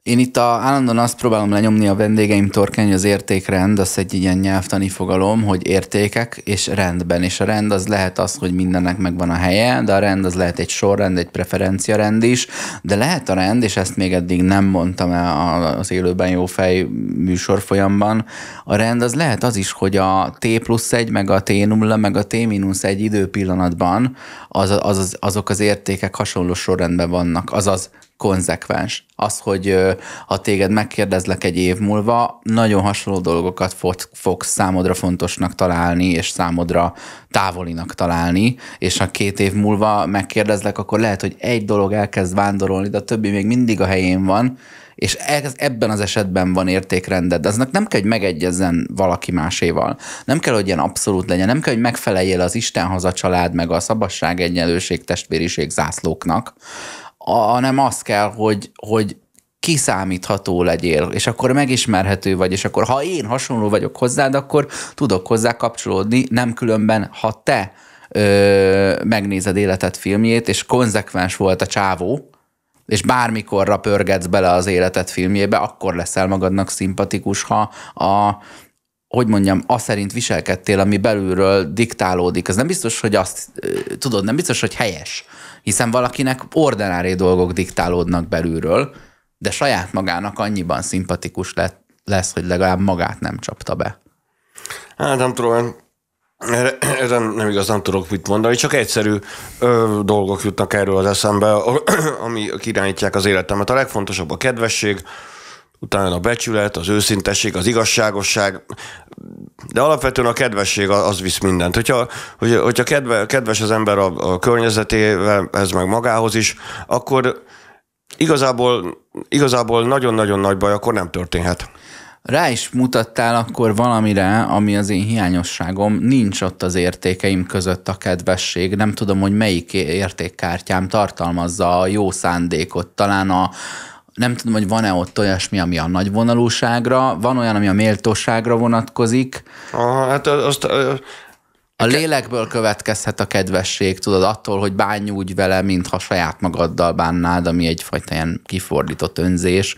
Én itt a, állandóan azt próbálom lenyomni a vendégeim torkán, hogy az értékrend, az egy ilyen nyelvtani fogalom, hogy értékek és rendben. És a rend az lehet az, hogy mindennek megvan a helye, de a rend az lehet egy sorrend, egy preferencia rend is, de lehet a rend, és ezt még eddig nem mondtam el az élőben jó fej műsor folyamban, a rend az lehet az is, hogy a T plusz egy, meg a T nulla, meg a T mínusz egy időpillanatban az, az, az, azok az értékek hasonló sorrendben vannak. Azaz konzekvens. Az, hogy ha téged megkérdezlek egy év múlva, nagyon hasonló dolgokat fogsz számodra fontosnak találni, és számodra távolinak találni, és ha két év múlva megkérdezlek, akkor lehet, hogy egy dolog elkezd vándorolni, de a többi még mindig a helyén van, és ez, ebben az esetben van értékrended. Aznak nem kell, hogy megegyezzen valaki máséval. Nem kell, hogy ilyen abszolút legyen. Nem kell, hogy megfeleljél az Istenhoz a család, meg a szabadság, egyenlőség, testvériség zászlóknak, hanem az kell, hogy, hogy kiszámítható legyél, és akkor megismerhető vagy, és akkor ha én hasonló vagyok hozzád, akkor tudok hozzá kapcsolódni, nem különben, ha te ö, megnézed életed filmjét, és konzekvens volt a csávó, és bármikorra pörgetsz bele az életed filmjébe, akkor leszel magadnak szimpatikus, ha a, hogy mondjam, azt szerint viselkedtél, ami belülről diktálódik. Ez nem biztos, hogy azt, tudod, nem biztos, hogy helyes, hiszen valakinek ordinári dolgok diktálódnak belülről, de saját magának annyiban szimpatikus lett, lesz, hogy legalább magát nem csapta be. Hát nem tudom, erre, erre nem igazán tudok mit mondani, csak egyszerű ö, dolgok jutnak erről az eszembe, ami irányítják az életemet. A legfontosabb a kedvesség, utána a becsület, az őszintesség, az igazságosság, de alapvetően a kedvesség az visz mindent. Hogyha, hogy, hogyha kedve, kedves az ember a, a környezetével, ez meg magához is, akkor igazából, igazából nagyon-nagyon nagy baj akkor nem történhet. Rá is mutattál akkor valamire, ami az én hiányosságom, nincs ott az értékeim között a kedvesség. Nem tudom, hogy melyik értékkártyám tartalmazza a jó szándékot. Talán a, nem tudom, hogy van-e ott olyasmi, ami a nagyvonalúságra, van olyan, ami a méltóságra vonatkozik. Aha, hát azt, a lélekből következhet a kedvesség, tudod, attól, hogy bánj úgy vele, mintha saját magaddal bánnád, ami egyfajta ilyen kifordított önzés.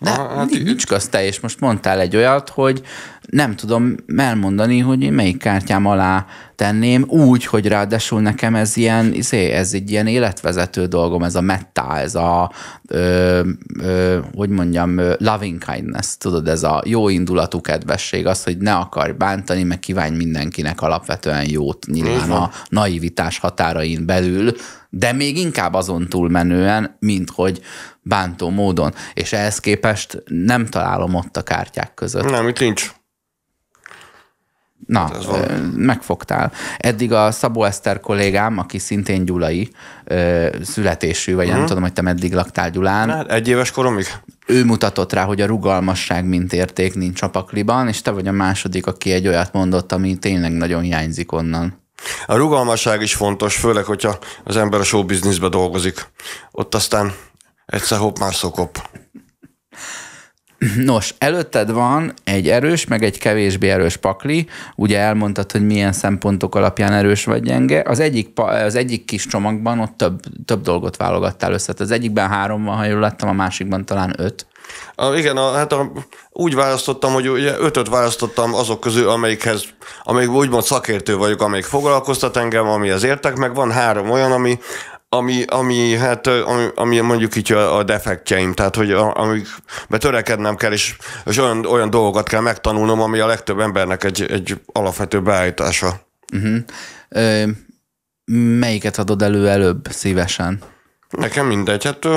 De Aha, hát nincs. közte, és most mondtál egy olyat, hogy nem tudom elmondani, hogy melyik kártyám alá tenném, úgy, hogy ráadásul nekem ez ilyen, izé, ez egy ilyen életvezető dolgom, ez a metta, ez a, ö, ö, hogy mondjam, loving kindness, tudod, ez a jó indulatú kedvesség, az, hogy ne akarj bántani, meg kívánj mindenkinek alapvetően jót, nyilván a naivitás határain belül, de még inkább azon túlmenően, mint hogy bántó módon. És ehhez képest nem találom ott a kártyák között. Nem, itt nincs. Na, megfogtál. Eddig a Szabó Eszter kollégám, aki szintén gyulai születésű, vagy uh-huh. nem mhm. tudom, hogy te meddig laktál Gyulán. Hát egy éves koromig. Ő mutatott rá, hogy a rugalmasság mint érték nincs a pakliban, és te vagy a második, aki egy olyat mondott, ami tényleg nagyon hiányzik onnan. A rugalmasság is fontos, főleg, hogyha az ember a showbizniszbe dolgozik. Ott aztán egyszer hopp, már szokop. Nos, előtted van egy erős, meg egy kevésbé erős pakli. Ugye elmondtad, hogy milyen szempontok alapján erős vagy gyenge. Az egyik, az egyik kis csomagban ott több, több dolgot válogattál össze. Az egyikben három van, ha jól láttam, a másikban talán öt. A, igen, a, hát a, úgy választottam, hogy ugye ötöt választottam azok közül, amelyikhez, amelyik úgymond szakértő vagyok, amelyik foglalkoztat engem, amihez értek, meg van három olyan, ami, ami, ami, hát, ami, ami mondjuk így a, a defektjeim, tehát hogy amikbe törekednem kell, és, és olyan, olyan dolgokat kell megtanulnom, ami a legtöbb embernek egy, egy alapvető beállítása. Uh-huh. Ö, melyiket adod elő előbb szívesen? Nekem mindegy, hát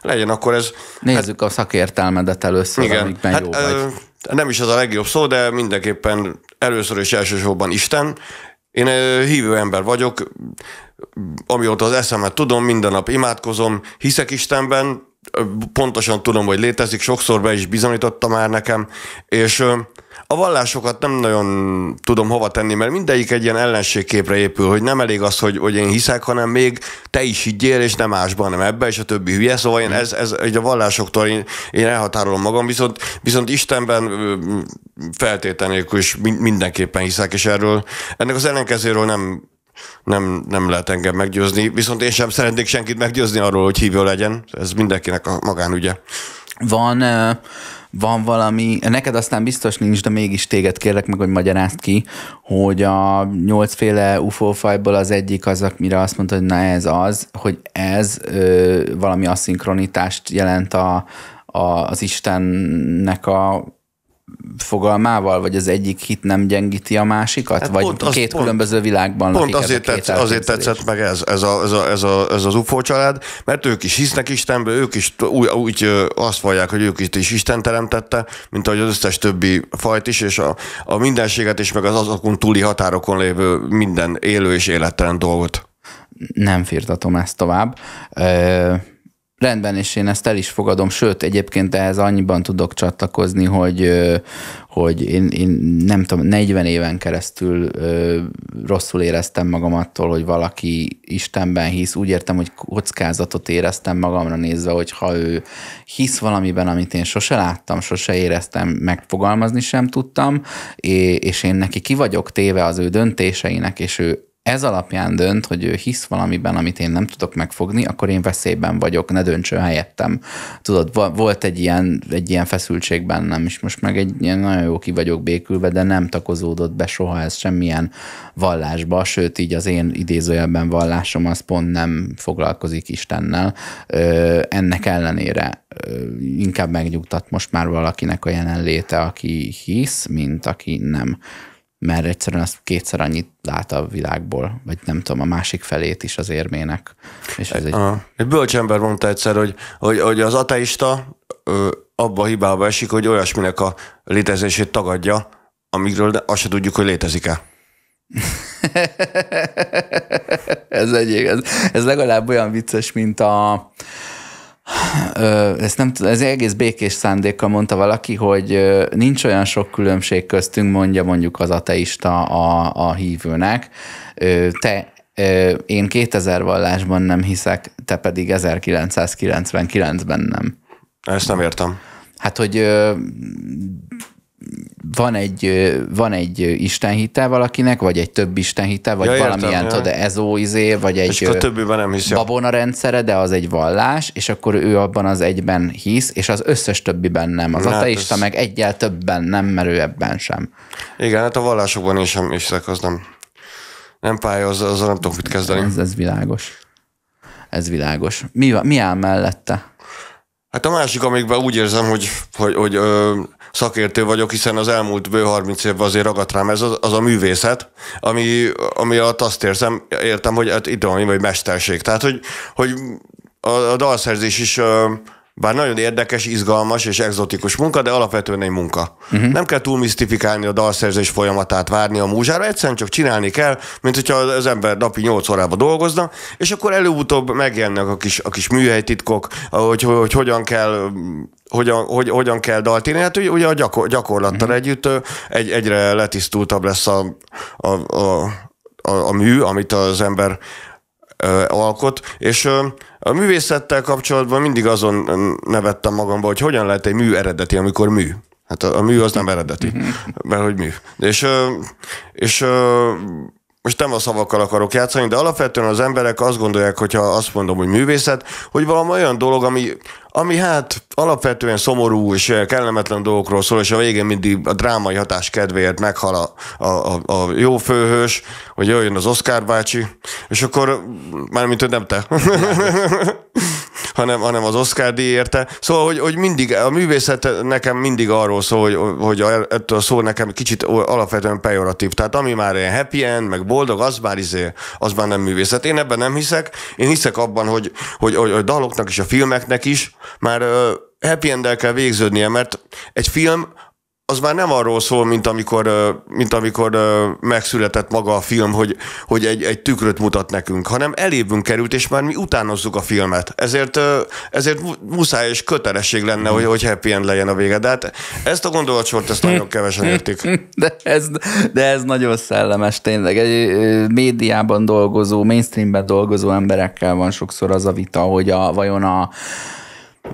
legyen akkor ez... Nézzük hát, a szakértelmedet először, igen, amikben hát, jó vagy. Nem is az a legjobb szó, de mindenképpen először és elsősorban Isten. Én hívő ember vagyok, amióta az eszemet tudom, minden nap imádkozom, hiszek Istenben, pontosan tudom, hogy létezik, sokszor be is bizonyította már nekem, és a vallásokat nem nagyon tudom hova tenni, mert mindegyik egy ilyen ellenségképre épül, hogy nem elég az, hogy, hogy én hiszek, hanem még te is higgyél, és nem másban, nem ebbe, és a többi hülye. Szóval én ez, ez egy a vallásoktól én, én elhatárolom magam, viszont, viszont Istenben feltétlenül is mindenképpen hiszek, és erről ennek az ellenkezőről nem nem, nem lehet engem meggyőzni, viszont én sem szeretnék senkit meggyőzni arról, hogy hívő legyen. Ez mindenkinek a magánügye. Van, van valami, neked aztán biztos nincs, de mégis téged kérlek meg, hogy magyarázd ki, hogy a nyolcféle UFO fajból az egyik az, mire azt mondta, hogy na ez az, hogy ez ö, valami aszinkronitást jelent a, a, az Istennek a fogalmával, vagy az egyik hit nem gyengíti a másikat? Hát vagy pont, az, két pont, különböző világban Pont azért, tetsz, azért tetszett meg ez, ez, a, ez, a, ez, a, ez az UFO család, mert ők is hisznek Istenbe, ők is úgy, úgy azt vallják, hogy ők is Isten teremtette, mint ahogy az összes többi fajt is, és a, a mindenséget is, meg az azokon túli határokon lévő minden élő és élettelen dolgot. Nem firtatom ezt tovább. Ö- Rendben, és én ezt el is fogadom, sőt, egyébként ehhez annyiban tudok csatlakozni, hogy, hogy én, én nem tudom, 40 éven keresztül rosszul éreztem magam attól, hogy valaki Istenben hisz. Úgy értem, hogy kockázatot éreztem magamra nézve, hogy ha ő hisz valamiben, amit én sose láttam, sose éreztem, megfogalmazni sem tudtam, és én neki ki vagyok téve az ő döntéseinek, és ő ez alapján dönt, hogy ő hisz valamiben, amit én nem tudok megfogni, akkor én veszélyben vagyok, ne döntsön helyettem. Tudod, volt egy ilyen, egy ilyen feszültség bennem, és most meg egy ilyen nagyon jó ki vagyok békülve, de nem takozódott be soha ez semmilyen vallásba, sőt így az én idézőjelben vallásom az pont nem foglalkozik Istennel. Ennek ellenére inkább megnyugtat most már valakinek a jelenléte, aki hisz, mint aki nem mert egyszerűen azt kétszer annyit lát a világból, vagy nem tudom, a másik felét is az érmének. És ez egy... egy bölcsember mondta egyszer, hogy, hogy, hogy az ateista ö, abba a hibába esik, hogy olyasminek a létezését tagadja, amikről azt se tudjuk, hogy létezik-e. ez, egy, ez, ez legalább olyan vicces, mint a, ezt nem ez egész békés szándékkal mondta valaki, hogy nincs olyan sok különbség köztünk, mondja mondjuk az ateista a, a hívőnek. Te én 2000 vallásban nem hiszek, te pedig 1999-ben nem. Ezt nem értem. Hát, hogy van egy, van egy istenhite valakinek, vagy egy több istenhite, vagy ja, valamilyen, tudod, ezó izé, vagy egy és többiben nem hisz, babona rendszere, de az egy vallás, és akkor ő abban az egyben hisz, és az összes többiben nem. Az hát ateista ez... meg egyel többen nem, mert ő ebben sem. Igen, hát a vallásokban én sem hiszek, az nem, nem pálya, az, az nem tudok mit kezdeni. Ez, ez világos. Ez világos. Mi, mi áll mellette? Hát a másik, amikben úgy érzem, hogy, hogy, hogy ö, szakértő vagyok, hiszen az elmúlt bő 30 évben azért ragadt rám ez az, az a művészet, ami, ami alatt azt érzem, értem, hogy hát itt van, vagy mesterség. Tehát, hogy, hogy a, a dalszerzés is bár nagyon érdekes, izgalmas és exotikus munka, de alapvetően egy munka. Uh-huh. Nem kell túl misztifikálni a dalszerzés folyamatát, várni a múzsára, egyszerűen csak csinálni kell, mint hogyha az ember napi 8 órába dolgozna, és akkor előbb-utóbb megjelennek a kis, a kis műhelytitkok, hogy, hogy, hogy hogyan kell hogyan, hogy, hogyan kell dalt írni. Hát ugye a gyakor, gyakorlattal uh-huh. együtt egy, egyre letisztultabb lesz a, a, a, a, a mű, amit az ember alkot, és a művészettel kapcsolatban mindig azon nevettem magamba, hogy hogyan lehet egy mű eredeti, amikor mű. Hát a, a mű az nem eredeti, mert hogy mű. És, és most nem a szavakkal akarok játszani, de alapvetően az emberek azt gondolják, hogyha azt mondom, hogy művészet, hogy valami olyan dolog, ami, ami hát alapvetően szomorú és kellemetlen dolgokról szól, és a végén mindig a drámai hatás kedvéért meghal a, a, a, a jó főhős, hogy jöjjön az Oscar bácsi, és akkor, mármint, hogy nem te. hanem, hanem az Oscar díj érte. Szóval, hogy, hogy mindig, a művészet nekem mindig arról szól, hogy, hogy ettől a szó nekem kicsit alapvetően pejoratív. Tehát ami már ilyen happy end, meg boldog, az már, izé, az már nem művészet. Én ebben nem hiszek. Én hiszek abban, hogy, hogy, hogy a daloknak és a filmeknek is már happy end kell végződnie, mert egy film az már nem arról szól, mint amikor, mint amikor megszületett maga a film, hogy, hogy egy, egy tükröt mutat nekünk, hanem elébünk került, és már mi utánozzuk a filmet. Ezért, ezért muszáj és kötelesség lenne, hogy, hogy happy end legyen a vége. De hát ezt a gondolatsort ezt nagyon kevesen értik. De ez, de ez nagyon szellemes tényleg. Egy médiában dolgozó, mainstreamben dolgozó emberekkel van sokszor az a vita, hogy a, vajon a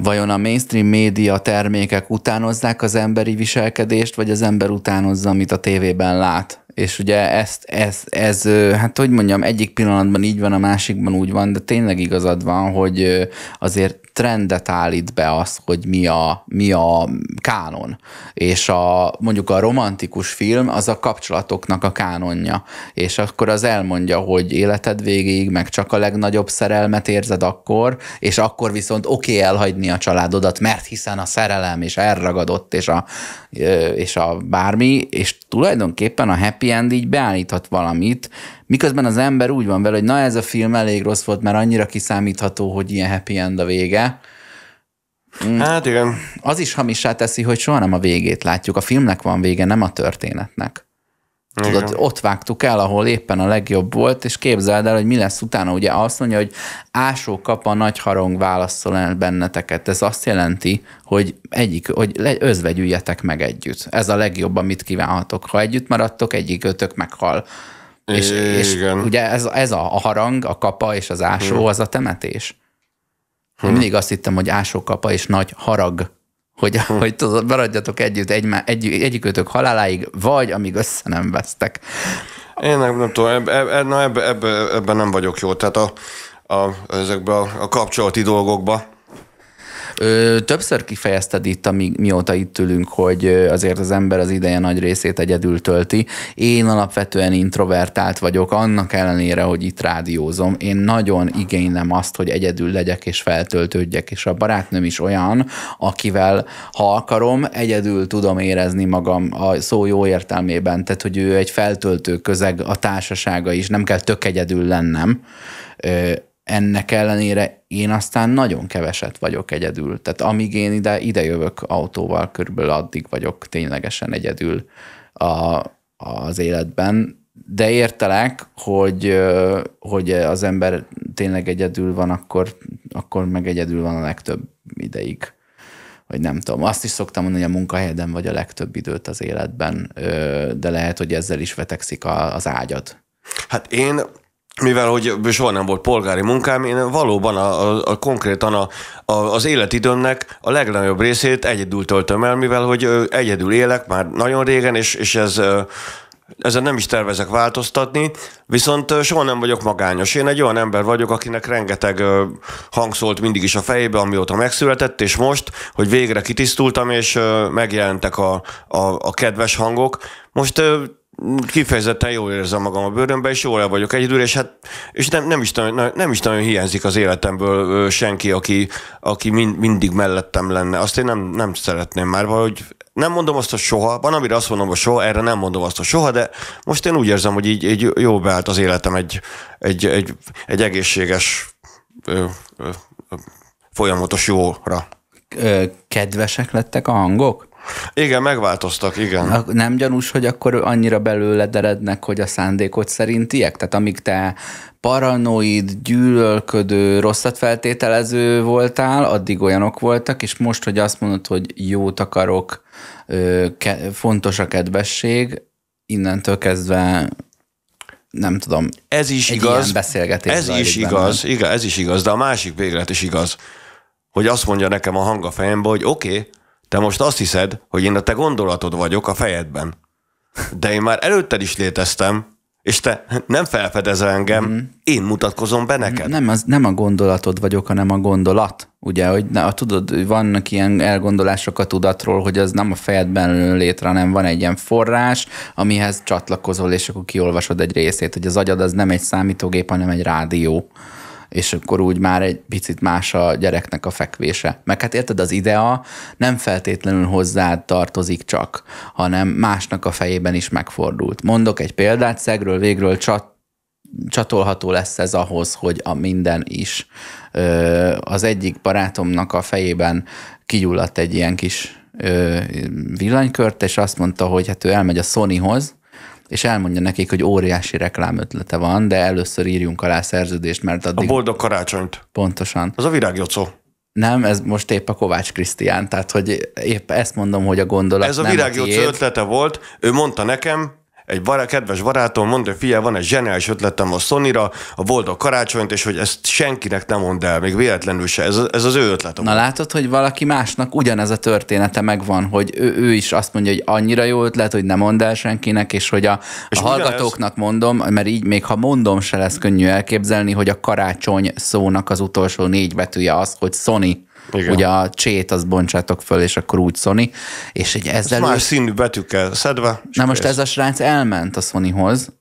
Vajon a mainstream média termékek utánozzák az emberi viselkedést, vagy az ember utánozza, amit a tévében lát? És ugye ezt, ez, ez, hát hogy mondjam, egyik pillanatban így van, a másikban úgy van, de tényleg igazad van, hogy azért trendet állít be az, hogy mi a, mi a kánon. És a, mondjuk a romantikus film az a kapcsolatoknak a kánonja. És akkor az elmondja, hogy életed végéig meg csak a legnagyobb szerelmet érzed akkor, és akkor viszont oké okay elhagyni a családodat, mert hiszen a szerelem és elragadott, és a, és a bármi, és tulajdonképpen a happy end így beállíthat valamit, Miközben az ember úgy van vele, hogy na ez a film elég rossz volt, mert annyira kiszámítható, hogy ilyen happy end a vége. Mm. Hát igen. Az is hamissá teszi, hogy soha nem a végét látjuk. A filmnek van vége, nem a történetnek. Tudod, Igen. ott vágtuk el, ahol éppen a legjobb volt, és képzeld el, hogy mi lesz utána. Ugye azt mondja, hogy ásó kap a nagy harong válaszol el benneteket. Ez azt jelenti, hogy egyik, hogy özvegyüljetek meg együtt. Ez a legjobb, amit kívánhatok. Ha együtt maradtok, egyik ötök meghal. És, és ugye ez, ez a, a harang, a kapa és az ásó, hmm. az a temetés. Hmm. Mindig azt hittem, hogy ásó kapa és nagy harag, hogy, hmm. hogy tudod, maradjatok együtt egy, egy, egyikőtök haláláig, vagy amíg össze nem vesztek. Én nem, nem tudom, ebben eb, eb, eb, eb, nem vagyok jó, tehát a, a, ezekbe a, a kapcsolati dolgokba. Ö, többször kifejezted itt, amíg, mióta itt ülünk, hogy azért az ember az ideje nagy részét egyedül tölti. Én alapvetően introvertált vagyok, annak ellenére, hogy itt rádiózom. Én nagyon igénylem azt, hogy egyedül legyek és feltöltődjek, és a barátnőm is olyan, akivel, ha akarom, egyedül tudom érezni magam a szó jó értelmében, tehát hogy ő egy feltöltő közeg, a társasága is, nem kell tök egyedül lennem ennek ellenére én aztán nagyon keveset vagyok egyedül. Tehát amíg én ide, ide jövök autóval, körülbelül addig vagyok ténylegesen egyedül a, az életben. De értelek, hogy, hogy az ember tényleg egyedül van, akkor, akkor meg egyedül van a legtöbb ideig. Vagy nem tudom. Azt is szoktam mondani, hogy a munkahelyeden vagy a legtöbb időt az életben, de lehet, hogy ezzel is vetekszik az ágyad. Hát én mivel hogy soha nem volt polgári munkám, én valóban a, a, a konkrétan a, a, az életidőmnek a legnagyobb részét egyedül töltöm el, mivel hogy egyedül élek már nagyon régen, és, és ez ezen nem is tervezek változtatni, viszont soha nem vagyok magányos. Én egy olyan ember vagyok, akinek rengeteg hang szólt mindig is a fejébe, amióta megszületett, és most, hogy végre kitisztultam, és megjelentek a, a, a kedves hangok, most kifejezetten jól érzem magam a bőrömben, és jól el vagyok egyedül, és hát és nem, nem, is, nagyon, nem is nagyon hiányzik az életemből senki, aki, aki mind, mindig mellettem lenne. Azt én nem, nem szeretném már, vagy nem mondom azt, hogy soha, van, amire azt mondom, hogy soha, erre nem mondom azt, hogy soha, de most én úgy érzem, hogy így, így jó beállt az életem egy, egy, egy, egy egészséges, ö, ö, folyamatos jóra. Kedvesek lettek a hangok? Igen, megváltoztak, igen. Nem gyanús, hogy akkor annyira belőle erednek, hogy a szándékot szerintiek? Tehát amíg te paranoid, gyűlölködő, rosszat feltételező voltál, addig olyanok voltak, és most, hogy azt mondod, hogy jót akarok, fontos a kedvesség, innentől kezdve nem tudom. Ez is egy igaz. Ilyen beszélgetés ez is igaz, igen, ez is igaz, de a másik véglet is igaz, hogy azt mondja nekem a hang a fejembe, hogy oké, okay, te most azt hiszed, hogy én a te gondolatod vagyok a fejedben. De én már előtted is léteztem, és te nem felfedezel engem, mm. én mutatkozom be neked. Nem, az, nem a gondolatod vagyok, hanem a gondolat. Ugye, hogy na, tudod, vannak ilyen elgondolások a tudatról, hogy az nem a fejedben jön létre, hanem van egy ilyen forrás, amihez csatlakozol, és akkor kiolvasod egy részét, hogy az agyad az nem egy számítógép, hanem egy rádió és akkor úgy már egy picit más a gyereknek a fekvése. Meg hát érted, az idea nem feltétlenül hozzád tartozik csak, hanem másnak a fejében is megfordult. Mondok egy példát, szegről végről csat, csatolható lesz ez ahhoz, hogy a minden is. Az egyik barátomnak a fejében kigyulladt egy ilyen kis villanykört, és azt mondta, hogy hát ő elmegy a Sonyhoz, és elmondja nekik, hogy óriási reklámötlete van, de először írjunk alá szerződést, mert addig... A boldog karácsonyt. Pontosan. Az a virágjocó. Nem, ez most épp a Kovács Krisztián, tehát hogy épp ezt mondom, hogy a gondolat Ez a virágjocó ötlete volt, ő mondta nekem, egy bará, kedves barátom mondta, hogy figyelj, van egy zseniális ötletem a sony a boldog karácsonyt, és hogy ezt senkinek nem mond el, még véletlenül se. Ez, ez az ő ötletem. Na látod, hogy valaki másnak ugyanez a története megvan, hogy ő, ő is azt mondja, hogy annyira jó ötlet, hogy nem mond el senkinek, és hogy a, és a hallgatóknak ez? mondom, mert így még ha mondom, se lesz könnyű elképzelni, hogy a karácsony szónak az utolsó négy betűje az, hogy Sony. Igen. Ugye a csét az bontsátok föl, és akkor úgy Sony. És egy ezzel... Más színű betűkkel szedve. Na most ez a srác elment a Sonyhoz,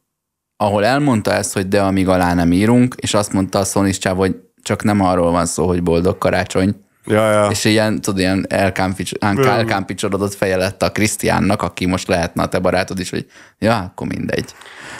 ahol elmondta ezt, hogy de amíg alá nem írunk, és azt mondta a Sony csáv, hogy csak nem arról van szó, hogy boldog karácsony. Ja, ja. És ilyen, tudod, ilyen elkámpicsorodott feje lett a Krisztiánnak, aki most lehetne a te barátod is, hogy ja, akkor mindegy.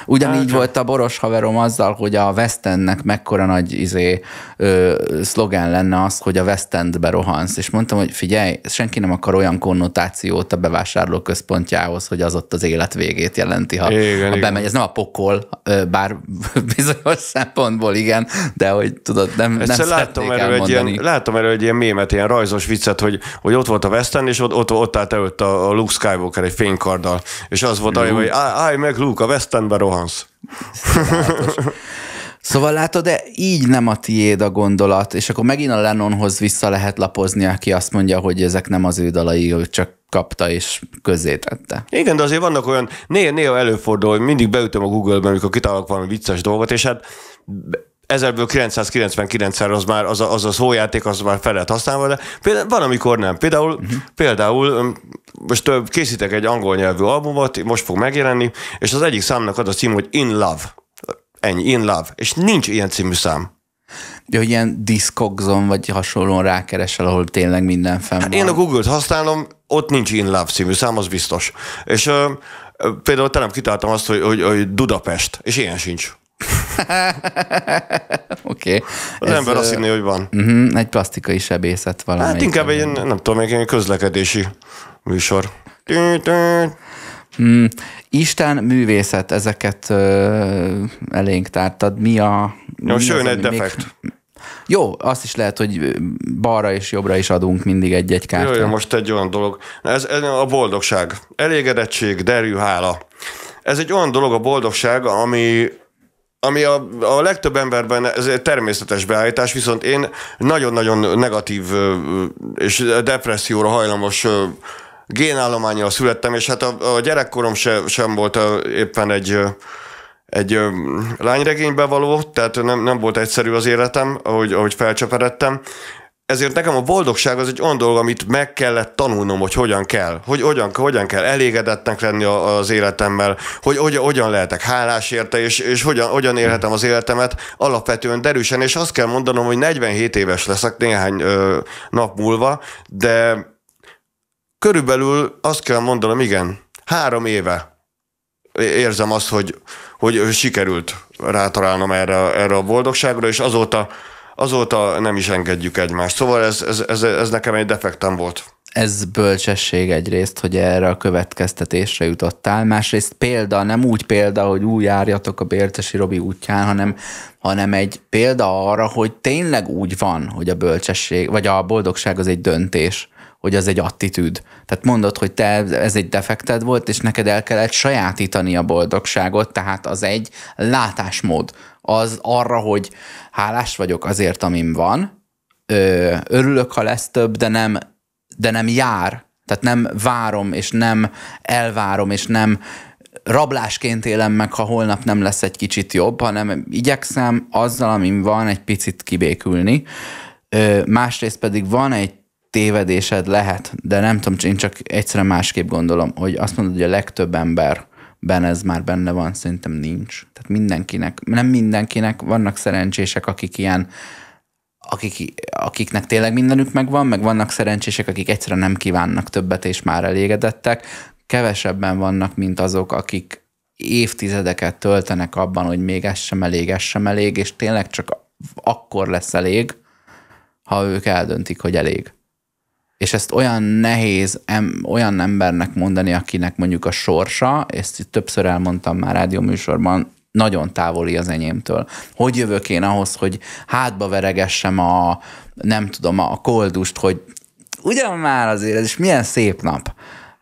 Ugyanígy hát, volt a boros haverom azzal, hogy a West Endnek mekkora nagy izé, ö, szlogán lenne az, hogy a West Endbe rohansz. És mondtam, hogy figyelj, senki nem akar olyan konnotációt a bevásárló központjához, hogy az ott az élet végét jelenti, ha, igen, ha bemegy. Ez nem a pokol, bár bizonyos szempontból igen, de hogy tudod, nem, nem láttam erről, egy ilyen, láttam erről egy ilyen mémet, ilyen rajzos viccet, hogy, hogy ott volt a West End, és ott, ott, ott állt előtt a, a Luke Skywalker egy fénykarddal, és az volt, hogy állj meg Luke, a West Endbe rohan rohansz. Szóval látod, de így nem a tiéd a gondolat, és akkor megint a Lennonhoz vissza lehet lapozni, aki azt mondja, hogy ezek nem az ő dalai, ő csak kapta és közzétette. Igen, de azért vannak olyan, néha, néha előfordul, hogy mindig beütöm a Google-ben, amikor kitalálok valami vicces dolgot, és hát ezerből 999-szer az már az a, az a szójáték, az már fel lehet használva, de például, van, amikor nem. Például, uh-huh. például most készítek egy angol nyelvű albumot, most fog megjelenni, és az egyik számnak az a cím, hogy In Love. Ennyi, In Love. És nincs ilyen című szám. De hogy ilyen Discogzon vagy hasonlóan rákeresel, ahol tényleg minden fenn hát van. Én a Google-t használom, ott nincs In Love című szám, az biztos. És uh, például nem kitaláltam azt, hogy, hogy, hogy Budapest, és ilyen sincs. Oké. okay. Az Ez, ember azt hinné, hogy van. Uh-huh, egy plastikai sebészet valami. Hát inkább egy, nem tudom, egy közlekedési műsor. Hmm. Isten, művészet, ezeket ö, elénk tártad. Mi a... Jó, sőn egy defekt. Még... Jó, azt is lehet, hogy balra és jobbra is adunk mindig egy-egy kártyát. Jó, jó, most egy olyan dolog. Ez, ez a boldogság. Elégedettség, derű, hála. Ez egy olyan dolog a boldogság, ami ami a, a legtöbb emberben ez egy természetes beállítás, viszont én nagyon-nagyon negatív és depresszióra hajlamos génállományjal születtem, és hát a, a gyerekkorom se, sem volt éppen egy egy lányregénybe való, tehát nem, nem volt egyszerű az életem, ahogy, ahogy felcseperedtem, ezért nekem a boldogság az egy olyan dolog, amit meg kellett tanulnom, hogy hogyan kell, hogy hogyan, hogyan kell elégedettnek lenni az életemmel, hogy hogyan, hogyan lehetek hálás érte, és, és hogyan, hogyan élhetem az életemet alapvetően derűsen, és azt kell mondanom, hogy 47 éves leszek néhány ö, nap múlva, de körülbelül azt kell mondanom, igen, három éve érzem azt, hogy, hogy sikerült rátalálnom erre, erre a boldogságra, és azóta azóta nem is engedjük egymást. Szóval ez, ez, ez, ez nekem egy defektem volt. Ez bölcsesség egyrészt, hogy erre a következtetésre jutottál, másrészt példa, nem úgy példa, hogy úgy járjatok a Bércesi Robi útján, hanem, hanem egy példa arra, hogy tényleg úgy van, hogy a bölcsesség, vagy a boldogság az egy döntés hogy az egy attitűd. Tehát mondod, hogy te ez egy defekted volt, és neked el kellett sajátítani a boldogságot, tehát az egy látásmód. Az arra, hogy hálás vagyok azért, amim van, ö, örülök, ha lesz több, de nem, de nem jár. Tehát nem várom, és nem elvárom, és nem rablásként élem meg, ha holnap nem lesz egy kicsit jobb, hanem igyekszem azzal, amim van, egy picit kibékülni. Ö, másrészt pedig van egy tévedésed lehet, de nem tudom, én csak egyszerűen másképp gondolom, hogy azt mondod, hogy a legtöbb emberben ez már benne van, szerintem nincs. Tehát mindenkinek, nem mindenkinek, vannak szerencsések, akik ilyen, akik, akiknek tényleg mindenük megvan, meg vannak szerencsések, akik egyszerűen nem kívánnak többet, és már elégedettek. Kevesebben vannak, mint azok, akik évtizedeket töltenek abban, hogy még ez sem elég, ez sem elég, és tényleg csak akkor lesz elég, ha ők eldöntik, hogy elég és ezt olyan nehéz em, olyan embernek mondani, akinek mondjuk a sorsa, ezt többször elmondtam már rádióműsorban, nagyon távoli az enyémtől. Hogy jövök én ahhoz, hogy hátba veregessem a, nem tudom, a koldust, hogy ugyan már azért, ez is milyen szép nap.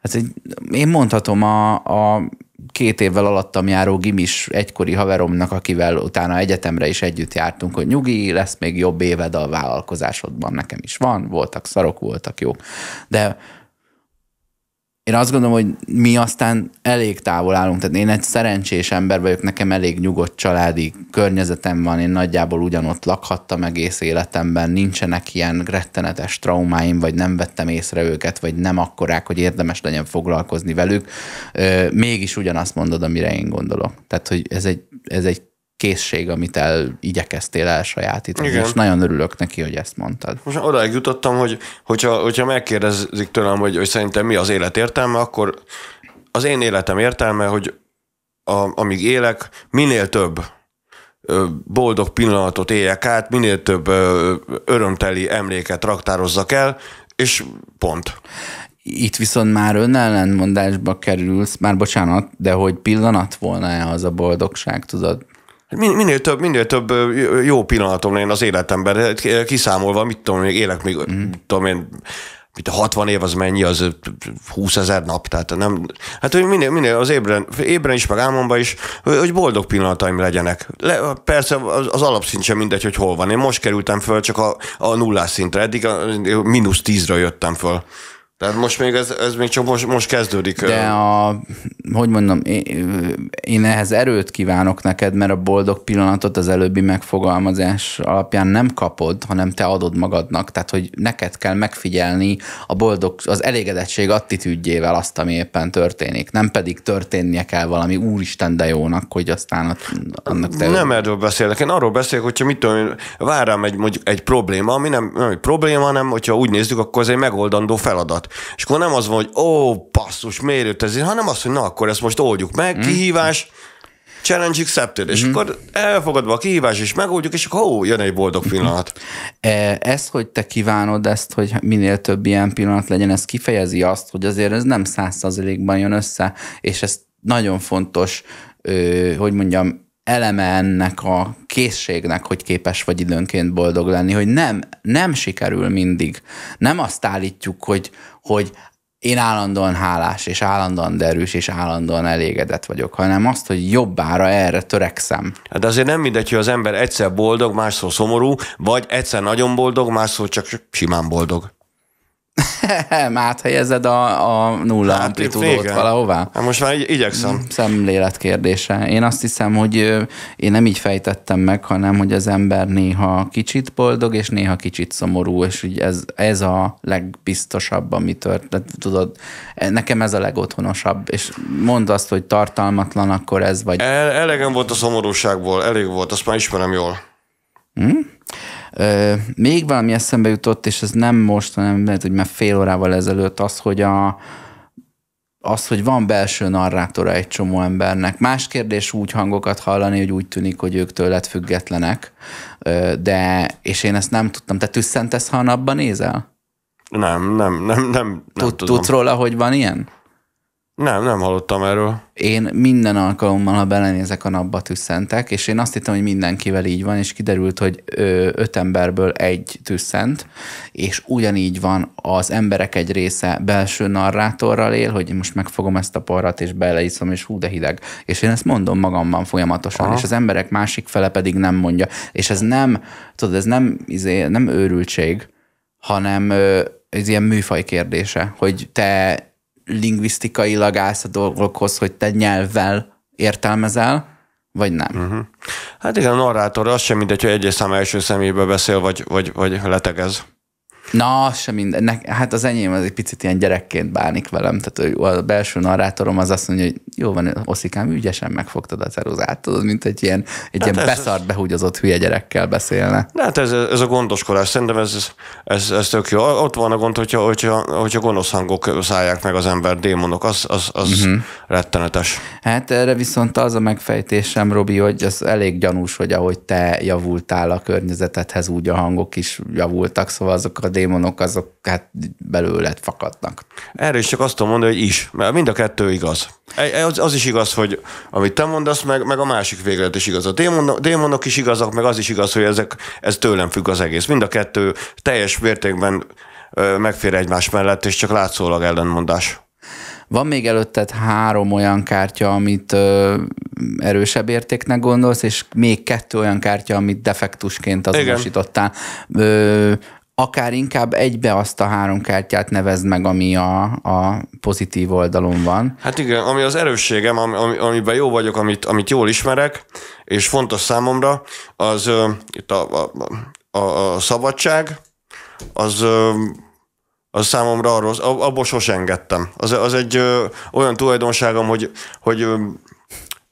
Hát, én mondhatom a, a két évvel alattam járó gimis egykori haveromnak, akivel utána egyetemre is együtt jártunk, hogy nyugi, lesz még jobb éved a vállalkozásodban, nekem is van, voltak szarok, voltak jók. De én azt gondolom, hogy mi aztán elég távol állunk, tehát én egy szerencsés ember vagyok, nekem elég nyugodt családi környezetem van, én nagyjából ugyanott lakhattam egész életemben, nincsenek ilyen rettenetes traumáim, vagy nem vettem észre őket, vagy nem akkorák, hogy érdemes legyen foglalkozni velük. Mégis ugyanazt mondod, amire én gondolok. Tehát, hogy ez egy, ez egy készség, amit el igyekeztél elsajátítani, Igen. és nagyon örülök neki, hogy ezt mondtad. Most odaig jutottam, hogy hogyha, hogyha megkérdezik tőlem, hogy, hogy szerintem mi az élet értelme, akkor az én életem értelme, hogy a, amíg élek, minél több boldog pillanatot éljek át, minél több örömteli emléket raktározzak el, és pont. Itt viszont már önellenmondásba kerülsz, már bocsánat, de hogy pillanat volna-e az a boldogság, tudod? Minél több, minél több jó pillanatom lenne az életemben, kiszámolva, mit tudom, még élek még, mm. tudom én, mint a 60 év az mennyi, az 20 ezer nap, tehát nem, hát hogy minél, minél az ébren, ébren is, meg álmomban is, hogy boldog pillanataim legyenek. Le, persze az, az alapszint sem mindegy, hogy hol van. Én most kerültem föl csak a, a nullás szintre, eddig a mínusz tízre jöttem föl. Tehát most még ez, ez még csak most, most kezdődik. De a, hogy mondom, én, én ehhez erőt kívánok neked, mert a boldog pillanatot az előbbi megfogalmazás alapján nem kapod, hanem te adod magadnak. Tehát, hogy neked kell megfigyelni a boldog, az elégedettség attitűdjével azt, ami éppen történik. Nem pedig történnie kell valami úristen de jónak, hogy aztán annak te... Nem erről beszélek, én arról beszélek, hogyha mit tudom, vár rám egy, mondjuk egy probléma, ami nem, nem egy probléma, hanem hogyha úgy nézzük, akkor ez egy megoldandó feladat. És akkor nem az van, hogy ó, passzus, miért jött ez, hanem az, hogy na, akkor ezt most oldjuk meg, mm. kihívás, challenge accepted, és mm. akkor elfogadva a kihívás, és megoldjuk, és akkor ó, jön egy boldog pillanat. E, ezt, hogy te kívánod ezt, hogy minél több ilyen pillanat legyen, ez kifejezi azt, hogy azért ez nem százszerzelékban jön össze, és ez nagyon fontos, hogy mondjam, eleme ennek a készségnek, hogy képes vagy időnként boldog lenni, hogy nem, nem sikerül mindig. Nem azt állítjuk, hogy, hogy én állandóan hálás, és állandóan derűs, és állandóan elégedett vagyok, hanem azt, hogy jobbára erre törekszem. De azért nem mindegy, hogy az ember egyszer boldog, másszor szomorú, vagy egyszer nagyon boldog, másszor csak simán boldog. helyezed a, a nulla hát, amplitúdót valahová? Hát most már igyekszem. Mm, szemlélet kérdése. Én azt hiszem, hogy én nem így fejtettem meg, hanem hogy az ember néha kicsit boldog, és néha kicsit szomorú, és úgy ez, ez a legbiztosabb, ami történt. Tudod, e, nekem ez a legotthonosabb, és mondd azt, hogy tartalmatlan, akkor ez vagy. El, elegem volt a szomorúságból, elég volt, azt már ismerem jól. Hmm? Még valami eszembe jutott, és ez nem most, hanem lehet, hogy már fél órával ezelőtt az, hogy a, az, hogy van belső narrátora egy csomó embernek. Más kérdés úgy hangokat hallani, hogy úgy tűnik, hogy ők tőled függetlenek, de, és én ezt nem tudtam. Te tüsszentesz, ha a napban nézel? Nem, nem, nem, nem, nem Tud, tudom. Tudsz róla, hogy van ilyen? Nem, nem hallottam erről. Én minden alkalommal, ha belenézek a napba tüsszentek, és én azt hittem, hogy mindenkivel így van, és kiderült, hogy öt emberből egy tüsszent, és ugyanígy van, az emberek egy része belső narrátorral él, hogy most megfogom ezt a porrat, és beleiszom, és hú, de hideg. És én ezt mondom magamban folyamatosan, Aha. és az emberek másik fele pedig nem mondja. És ez nem, tudod, ez nem, izé, nem őrültség, hanem ez ilyen műfaj kérdése, hogy te lingvisztikailag állsz a dolgokhoz, hogy te nyelvvel értelmezel, vagy nem. Uh-huh. Hát igen, a narrátor az sem mindegy, hogy egyes szám első személybe beszél, vagy, vagy, vagy letegez. Na, sem minden. Hát az enyém az egy picit ilyen gyerekként bánik velem. Tehát a belső narrátorom az azt mondja, hogy jó van, Oszikám, ügyesen megfogtad a ceruzát, tudod, mint egy ilyen, egy hát ilyen beszart, behúgyozott hülye gyerekkel beszélne. De hát ez, ez a gondoskodás, szerintem ez, ez, ez tök jó. Ott van a gond, hogyha, hogyha, hogyha gonosz hangok szállják meg az ember, démonok, az, az, az uh-huh. rettenetes. Hát erre viszont az a megfejtésem, Robi, hogy az elég gyanús, hogy ahogy te javultál a környezetedhez, úgy a hangok is javultak, szóval azok a démonok azok hát belőled fakadnak. Erre is csak azt tudom mondani, hogy is, mert mind a kettő igaz. Az, az is igaz, hogy amit te mondasz, meg, meg a másik véglet is igaz. A démonok, démonok is igazak, meg az is igaz, hogy ezek, ez tőlem függ az egész. Mind a kettő teljes mértékben megfér egymás mellett, és csak látszólag ellenmondás. Van még előtted három olyan kártya, amit ö, erősebb értéknek gondolsz, és még kettő olyan kártya, amit defektusként azonosítottál. Ö, akár inkább egybe azt a három kártyát nevezd meg, ami a, a pozitív oldalon van. Hát igen, ami az erősségem, ami, ami, amiben jó vagyok, amit, amit jól ismerek, és fontos számomra, az uh, itt a, a, a, a szabadság, az uh, az számomra arról, abból sosem engedtem. Az, az egy ö, olyan tulajdonságom, hogy, hogy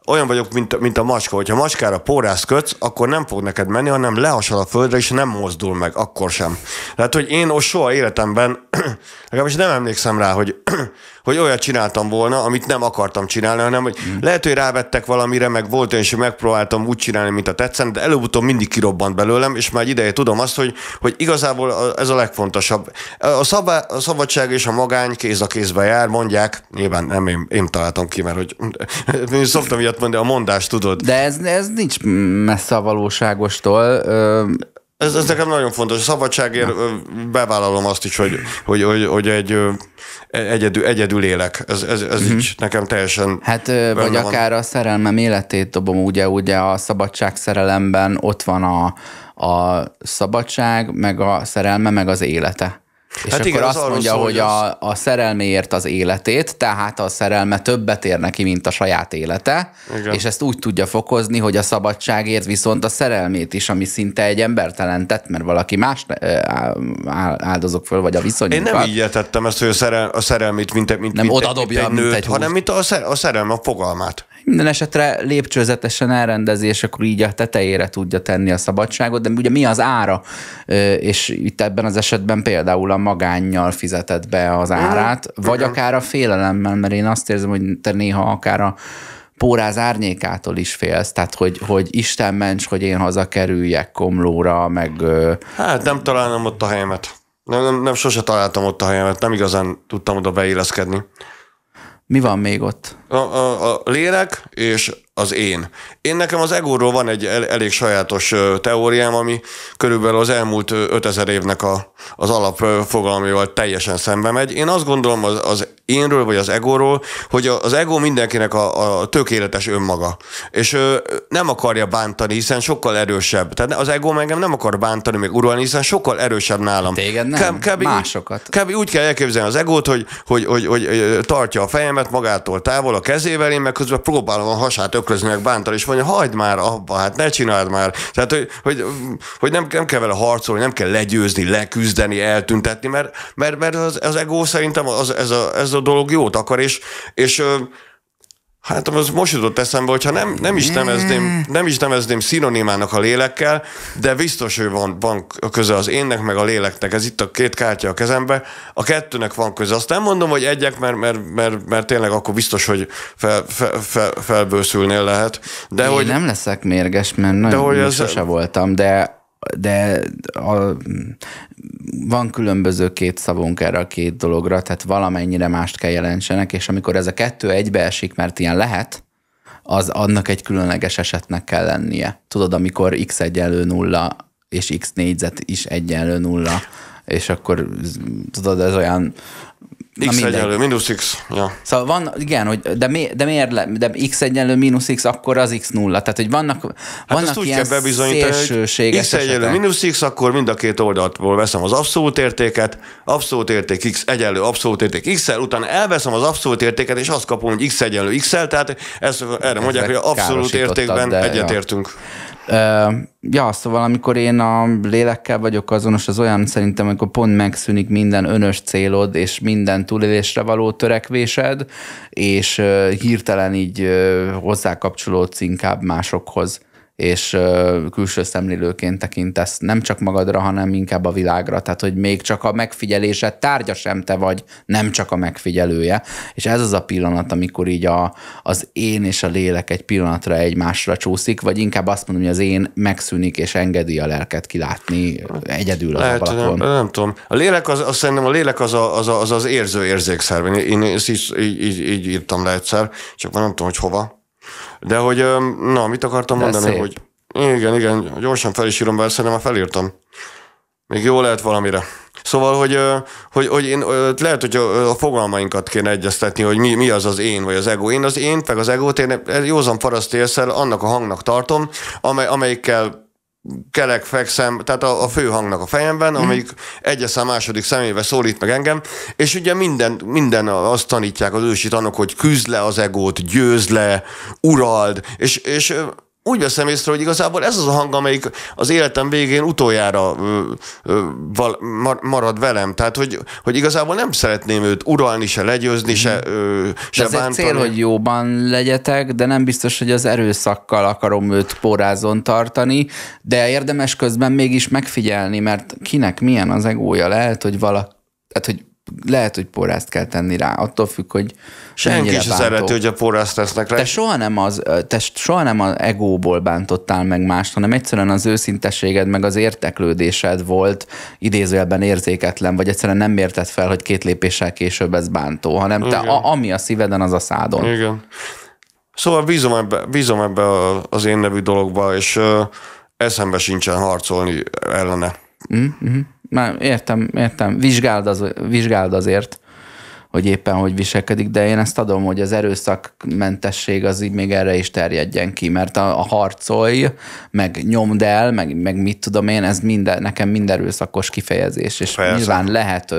olyan vagyok, mint, mint a macska, hogyha macskára pórász kötsz, akkor nem fog neked menni, hanem lehasal a földre, és nem mozdul meg, akkor sem. Tehát, hogy én ott soha életemben, legalábbis nem emlékszem rá, hogy hogy olyat csináltam volna, amit nem akartam csinálni, hanem hogy mm. lehet, hogy rávettek valamire, meg volt olyan, és megpróbáltam úgy csinálni, mint a tetszene, de előbb-utóbb mindig kirobbant belőlem, és már egy ideje tudom azt, hogy, hogy igazából ez a legfontosabb. A, szabá, a szabadság és a magány kéz a kézbe jár, mondják, nyilván nem én, én találtam ki, mert hogy én szoktam ilyet mondani, a mondást tudod. De ez, ez nincs messze a valóságostól. Ö... Ez, ez nekem nagyon fontos. A szabadságért bevállalom azt is, hogy, hogy, hogy, hogy egy egyedül, egyedül élek. Ez, ez, ez uh-huh. így nekem teljesen... Hát vagy van. akár a szerelmem életét dobom, ugye, ugye a szabadság szerelemben ott van a, a szabadság, meg a szerelme, meg az élete. És hát akkor igen, azt az mondja, szól, hogy a, a szerelméért az életét, tehát a szerelme többet ér neki, mint a saját élete, igen. és ezt úgy tudja fokozni, hogy a szabadságért viszont a szerelmét is, ami szinte egy embertelen tett, mert valaki más áldozok föl, vagy a viszonyunkat. Én nem így értettem ezt, hogy a, szerel, a szerelmét, mint, mint, nem mint, odadobja, mint egy nőt, mint egy hanem mint a, szer, a szerelme a fogalmát. Minden esetre lépcsőzetesen elrendezi, és akkor így a tetejére tudja tenni a szabadságot, de ugye mi az ára? És itt ebben az esetben például a magánnyal fizetett be az árát, vagy akár a félelemmel, mert én azt érzem, hogy te néha akár a póráz árnyékától is félsz, tehát hogy, hogy Isten ments, hogy én hazakerüljek Komlóra, meg... Hát nem találom ott a helyemet. Nem, nem, nem sose találtam ott a helyemet, nem igazán tudtam oda beilleszkedni. Mi van még ott? A, a, a lélek és az én. Én nekem az egóról van egy el, elég sajátos teóriám, ami körülbelül az elmúlt 5000 évnek a, az alapfogalmával teljesen szembe megy. Én azt gondolom az, az énről, vagy az egóról, hogy az ego mindenkinek a, a tökéletes önmaga. És ö, nem akarja bántani, hiszen sokkal erősebb. Tehát az ego engem nem akar bántani, még uralni, hiszen sokkal erősebb nálam. Téged nem, kb, kb, másokat. Kb, úgy kell elképzelni az egót, hogy, hogy, hogy, hogy, tartja a fejemet magától távol a kezével, én meg közben próbálom a hasát öklözni, meg bántani, és mondja, hagyd már abba, hát ne csináld már. Tehát, hogy, hogy, hogy nem, nem kell vele harcolni, nem kell legyőzni, leküzdeni, eltüntetni, mert, mert, mert az, az ego szerintem az, ez, a, ez a dolog jót akar, és, és Hát az most jutott eszembe, hogyha nem, nem, is nevezném, nem is nevezném szinonimának a lélekkel, de biztos, hogy van, van köze az énnek, meg a léleknek. Ez itt a két kártya a kezembe. A kettőnek van köze. Azt nem mondom, hogy egyek, mert, mert, mert, mert tényleg akkor biztos, hogy fel, fel, fel, felbőszülnél lehet. De Én hogy, nem leszek mérges, mert nagyon de hogy ez... sose voltam, de de a, van különböző két szavunk erre a két dologra, tehát valamennyire mást kell jelentsenek, és amikor ez a kettő egybeesik, mert ilyen lehet, az annak egy különleges esetnek kell lennie. Tudod, amikor x egyenlő nulla, és x négyzet is egyenlő nulla, és akkor tudod, ez olyan X egyenlő, mínusz X. Ja. Szóval van, igen, hogy de, mi, de miért le, de X egyenlő mínusz X, akkor az X nulla. Tehát, hogy vannak, hát vannak úgy ilyen szélsőséges X egyenlő mínusz X, akkor mind a két oldaltból veszem az abszolút értéket, abszolút érték X egyenlő abszolút érték X-el, utána elveszem az abszolút értéket, és azt kapom, hogy X egyenlő X-el, tehát ezt, erre mondják, hogy abszolút értékben egyetértünk. Ja. Ja, szóval amikor én a lélekkel vagyok azonos, az olyan szerintem, amikor pont megszűnik minden önös célod, és minden túlélésre való törekvésed, és hirtelen így hozzákapcsolódsz inkább másokhoz és külső szemlélőként tekintesz nem csak magadra, hanem inkább a világra. Tehát, hogy még csak a megfigyelésed tárgya sem te vagy, nem csak a megfigyelője. És ez az a pillanat, amikor így a, az én és a lélek egy pillanatra egymásra csúszik, vagy inkább azt mondom, hogy az én megszűnik és engedi a lelket kilátni egyedül az Lehet, ablakon. Nem, nem tudom. A lélek az, azt szerintem a lélek az az, az, az, az érző érzékszerv. Én, én ezt így, így, így, így írtam le egyszer, csak már nem tudom, hogy hova de hogy, na, mit akartam De mondani, szép. hogy igen, igen, gyorsan fel is írom, mert szerintem már felírtam. Még jó lehet valamire. Szóval, hogy, hogy, hogy én, lehet, hogy a fogalmainkat kéne egyeztetni, hogy mi, mi az az én, vagy az ego. Én az én, meg az egót én józan paraszt annak a hangnak tartom, amely, amelyikkel kelek, fekszem, tehát a, a fő hangnak a fejemben, mm. amelyik egyes a második személybe szólít meg engem, és ugye minden, minden azt tanítják az ősit annak, hogy küzd le az egót, győz le, urald, és, és úgy veszem észre, hogy igazából ez az a hang, amelyik az életem végén utoljára ö, ö, val, mar, marad velem. Tehát, hogy, hogy igazából nem szeretném őt uralni, se legyőzni, se, ö, se ez egy cél, hogy jóban legyetek, de nem biztos, hogy az erőszakkal akarom őt porázon tartani, de érdemes közben mégis megfigyelni, mert kinek milyen az egója. Lehet, hogy valaki, tehát, hogy lehet, hogy porrászt kell tenni rá, attól függ, hogy Senki sem szereti, hogy a porrászt tesznek rá. Te soha, nem az, te soha nem az egóból bántottál meg mást, hanem egyszerűen az őszintességed, meg az érteklődésed volt idézőjelben érzéketlen, vagy egyszerűen nem érted fel, hogy két lépéssel később ez bántó, hanem te, a, ami a szíveden, az a szádon. Igen. Szóval bízom ebbe, bízom ebbe az én nevű dologba, és eszembe sincsen harcolni ellene. Mm-hmm. Már értem, értem. Vizsgáld, az, vizsgáld azért, hogy éppen hogy viselkedik, de én ezt adom, hogy az erőszakmentesség az így még erre is terjedjen ki, mert a, a harcolj, meg nyomd el, meg, meg mit tudom én, ez minden, nekem mind erőszakos kifejezés, és Persze. nyilván lehet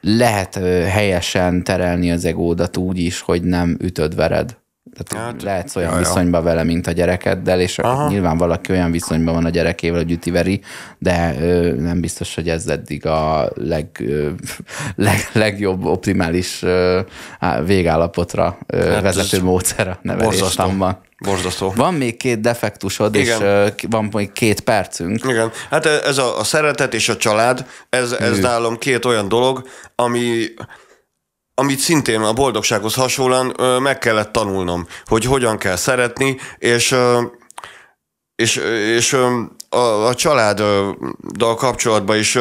lehet helyesen terelni az egódat úgy is, hogy nem ütöd, vered. Tehát hát, lehetsz olyan jaj, viszonyban vele, mint a gyerekeddel, és Aha. nyilván valaki olyan viszonyban van a gyerekével, hogy ütiveri, de ö, nem biztos, hogy ez eddig a leg, ö, leg, legjobb, optimális ö, végállapotra ö, hát vezető módszer a neveléstamban. Borzasztó. Van még két defektusod, Igen. és uh, van még két percünk. Igen, hát ez a, a szeretet és a család, ez, ez nálam két olyan dolog, ami amit szintén a boldogsághoz hasonlóan meg kellett tanulnom, hogy hogyan kell szeretni, és, és, és a, a családdal kapcsolatban is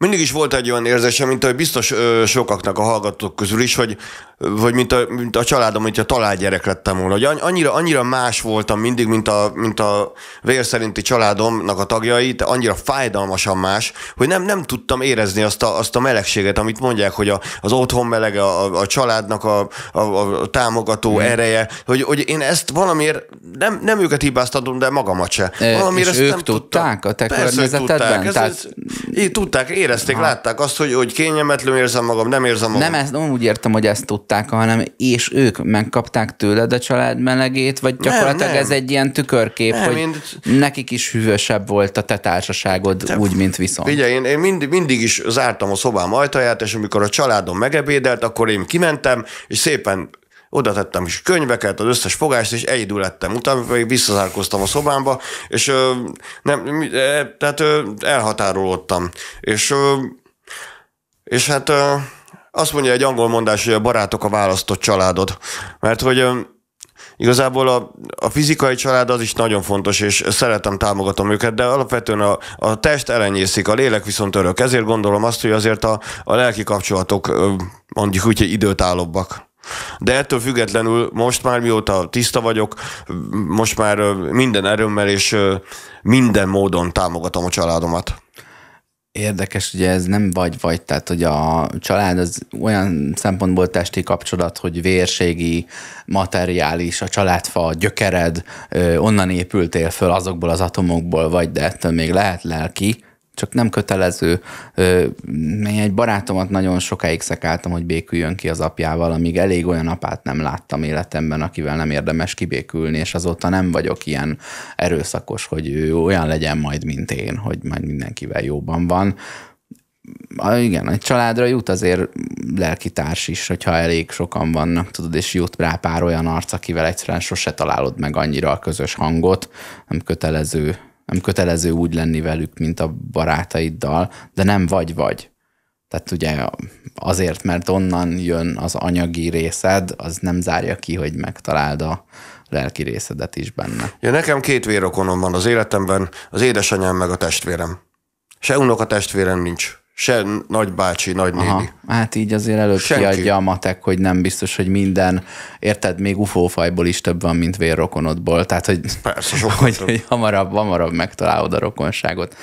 mindig is volt egy olyan érzésem, mint hogy biztos sokaknak a hallgatók közül is, hogy vagy mint a, mint a családom, mint a találgyerek lettem volna. Hogy annyira, annyira más voltam mindig, mint a, mint a vér szerinti családomnak a tagjai, de annyira fájdalmasan más, hogy nem, nem tudtam érezni azt a, azt a melegséget, amit mondják, hogy a, az otthon melege, a, a családnak a, a, a támogató hmm. ereje, hogy, hogy én ezt valamiért, nem, nem őket hibáztatom, de magamat se. Valamiért és ezt ők nem tudták a te környezetedben? Tudták, Tehát... így tudták, érezték, ha. látták azt, hogy, hogy kényelmetlenül érzem magam, nem érzem magam. Nem, ezt, nem úgy értem, hogy ezt tudták hanem és ők megkapták tőled a család melegét, vagy gyakorlatilag nem, nem. ez egy ilyen tükörkép, nem, hogy én... nekik is hűvösebb volt a te társaságod, Te, úgy, mint viszont. Figyelj, én, én mindig, mindig is zártam a szobám ajtaját, és amikor a családom megebédelt, akkor én kimentem, és szépen oda tettem is könyveket, az összes fogást, és egyedül lettem. Utána pedig visszazárkoztam a szobámba, és ö, nem, tehát ö, elhatárolódtam. És, ö, és hát ö, azt mondja egy angol mondás, hogy a barátok a választott családod. Mert hogy igazából a, a fizikai család az is nagyon fontos, és szeretem, támogatom őket, de alapvetően a, a test elenyészik, a lélek viszont örök. Ezért gondolom azt, hogy azért a, a lelki kapcsolatok mondjuk úgy, hogy időtállóbbak. De ettől függetlenül most már mióta tiszta vagyok, most már minden erőmmel és minden módon támogatom a családomat. Érdekes, ugye ez nem vagy-vagy, tehát hogy a család az olyan szempontból testi kapcsolat, hogy vérségi, materiális, a családfa, gyökered, onnan épültél föl azokból az atomokból vagy, de ettől még lehet lelki, csak nem kötelező. Én egy barátomat nagyon sokáig szekáltam, hogy béküljön ki az apjával, amíg elég olyan apát nem láttam életemben, akivel nem érdemes kibékülni, és azóta nem vagyok ilyen erőszakos, hogy ő olyan legyen majd, mint én, hogy majd mindenkivel jóban van. Igen, egy családra jut azért lelkitárs is, hogyha elég sokan vannak, tudod, és jut rá pár olyan arc, akivel egyszerűen sose találod meg annyira a közös hangot, nem kötelező nem kötelező úgy lenni velük, mint a barátaiddal, de nem vagy-vagy. Tehát ugye azért, mert onnan jön az anyagi részed, az nem zárja ki, hogy megtaláld a lelki részedet is benne. Ja, nekem két vérokonom van az életemben, az édesanyám meg a testvérem. Se unok a testvérem nincs se nagybácsi, nagynéni. Aha, hát így azért előbb Senki. kiadja a matek, hogy nem biztos, hogy minden, érted, még ufófajból is több van, mint vérrokonodból, tehát hogy, Persze, hogy, hogy hamarabb, hamarabb megtalálod a rokonságot.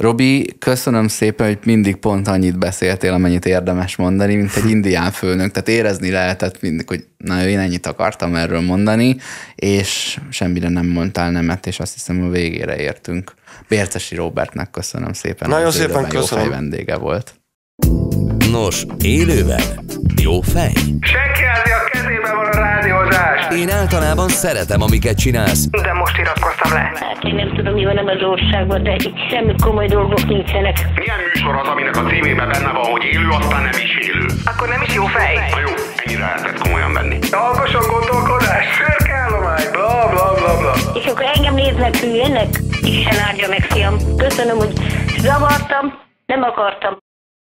Robi, köszönöm szépen, hogy mindig pont annyit beszéltél, amennyit érdemes mondani, mint egy indián főnök. Tehát érezni lehetett mindig, hogy na, én ennyit akartam erről mondani, és semmire nem mondtál nemet, és azt hiszem a végére értünk. Bércesi Robertnek köszönöm szépen. Nagyon szépen köszönöm. Jó vendége volt. Nos, élőben jó fej? Senki a rádiózás. Én általában szeretem, amiket csinálsz. De most iratkoztam le. Hát én nem tudom, mi van az országban, de itt semmi komoly dolgok nincsenek. Milyen műsor az, aminek a címében benne van, hogy élő, aztán nem is élő? Akkor nem is jó fej. Na jó, ennyire lehetett komolyan venni. Alkosan gondolkodás, szürkállomány, bla bla bla bla. És akkor engem néznek hülyének? Isten áldja meg, fiam. Köszönöm, hogy zavartam, nem akartam.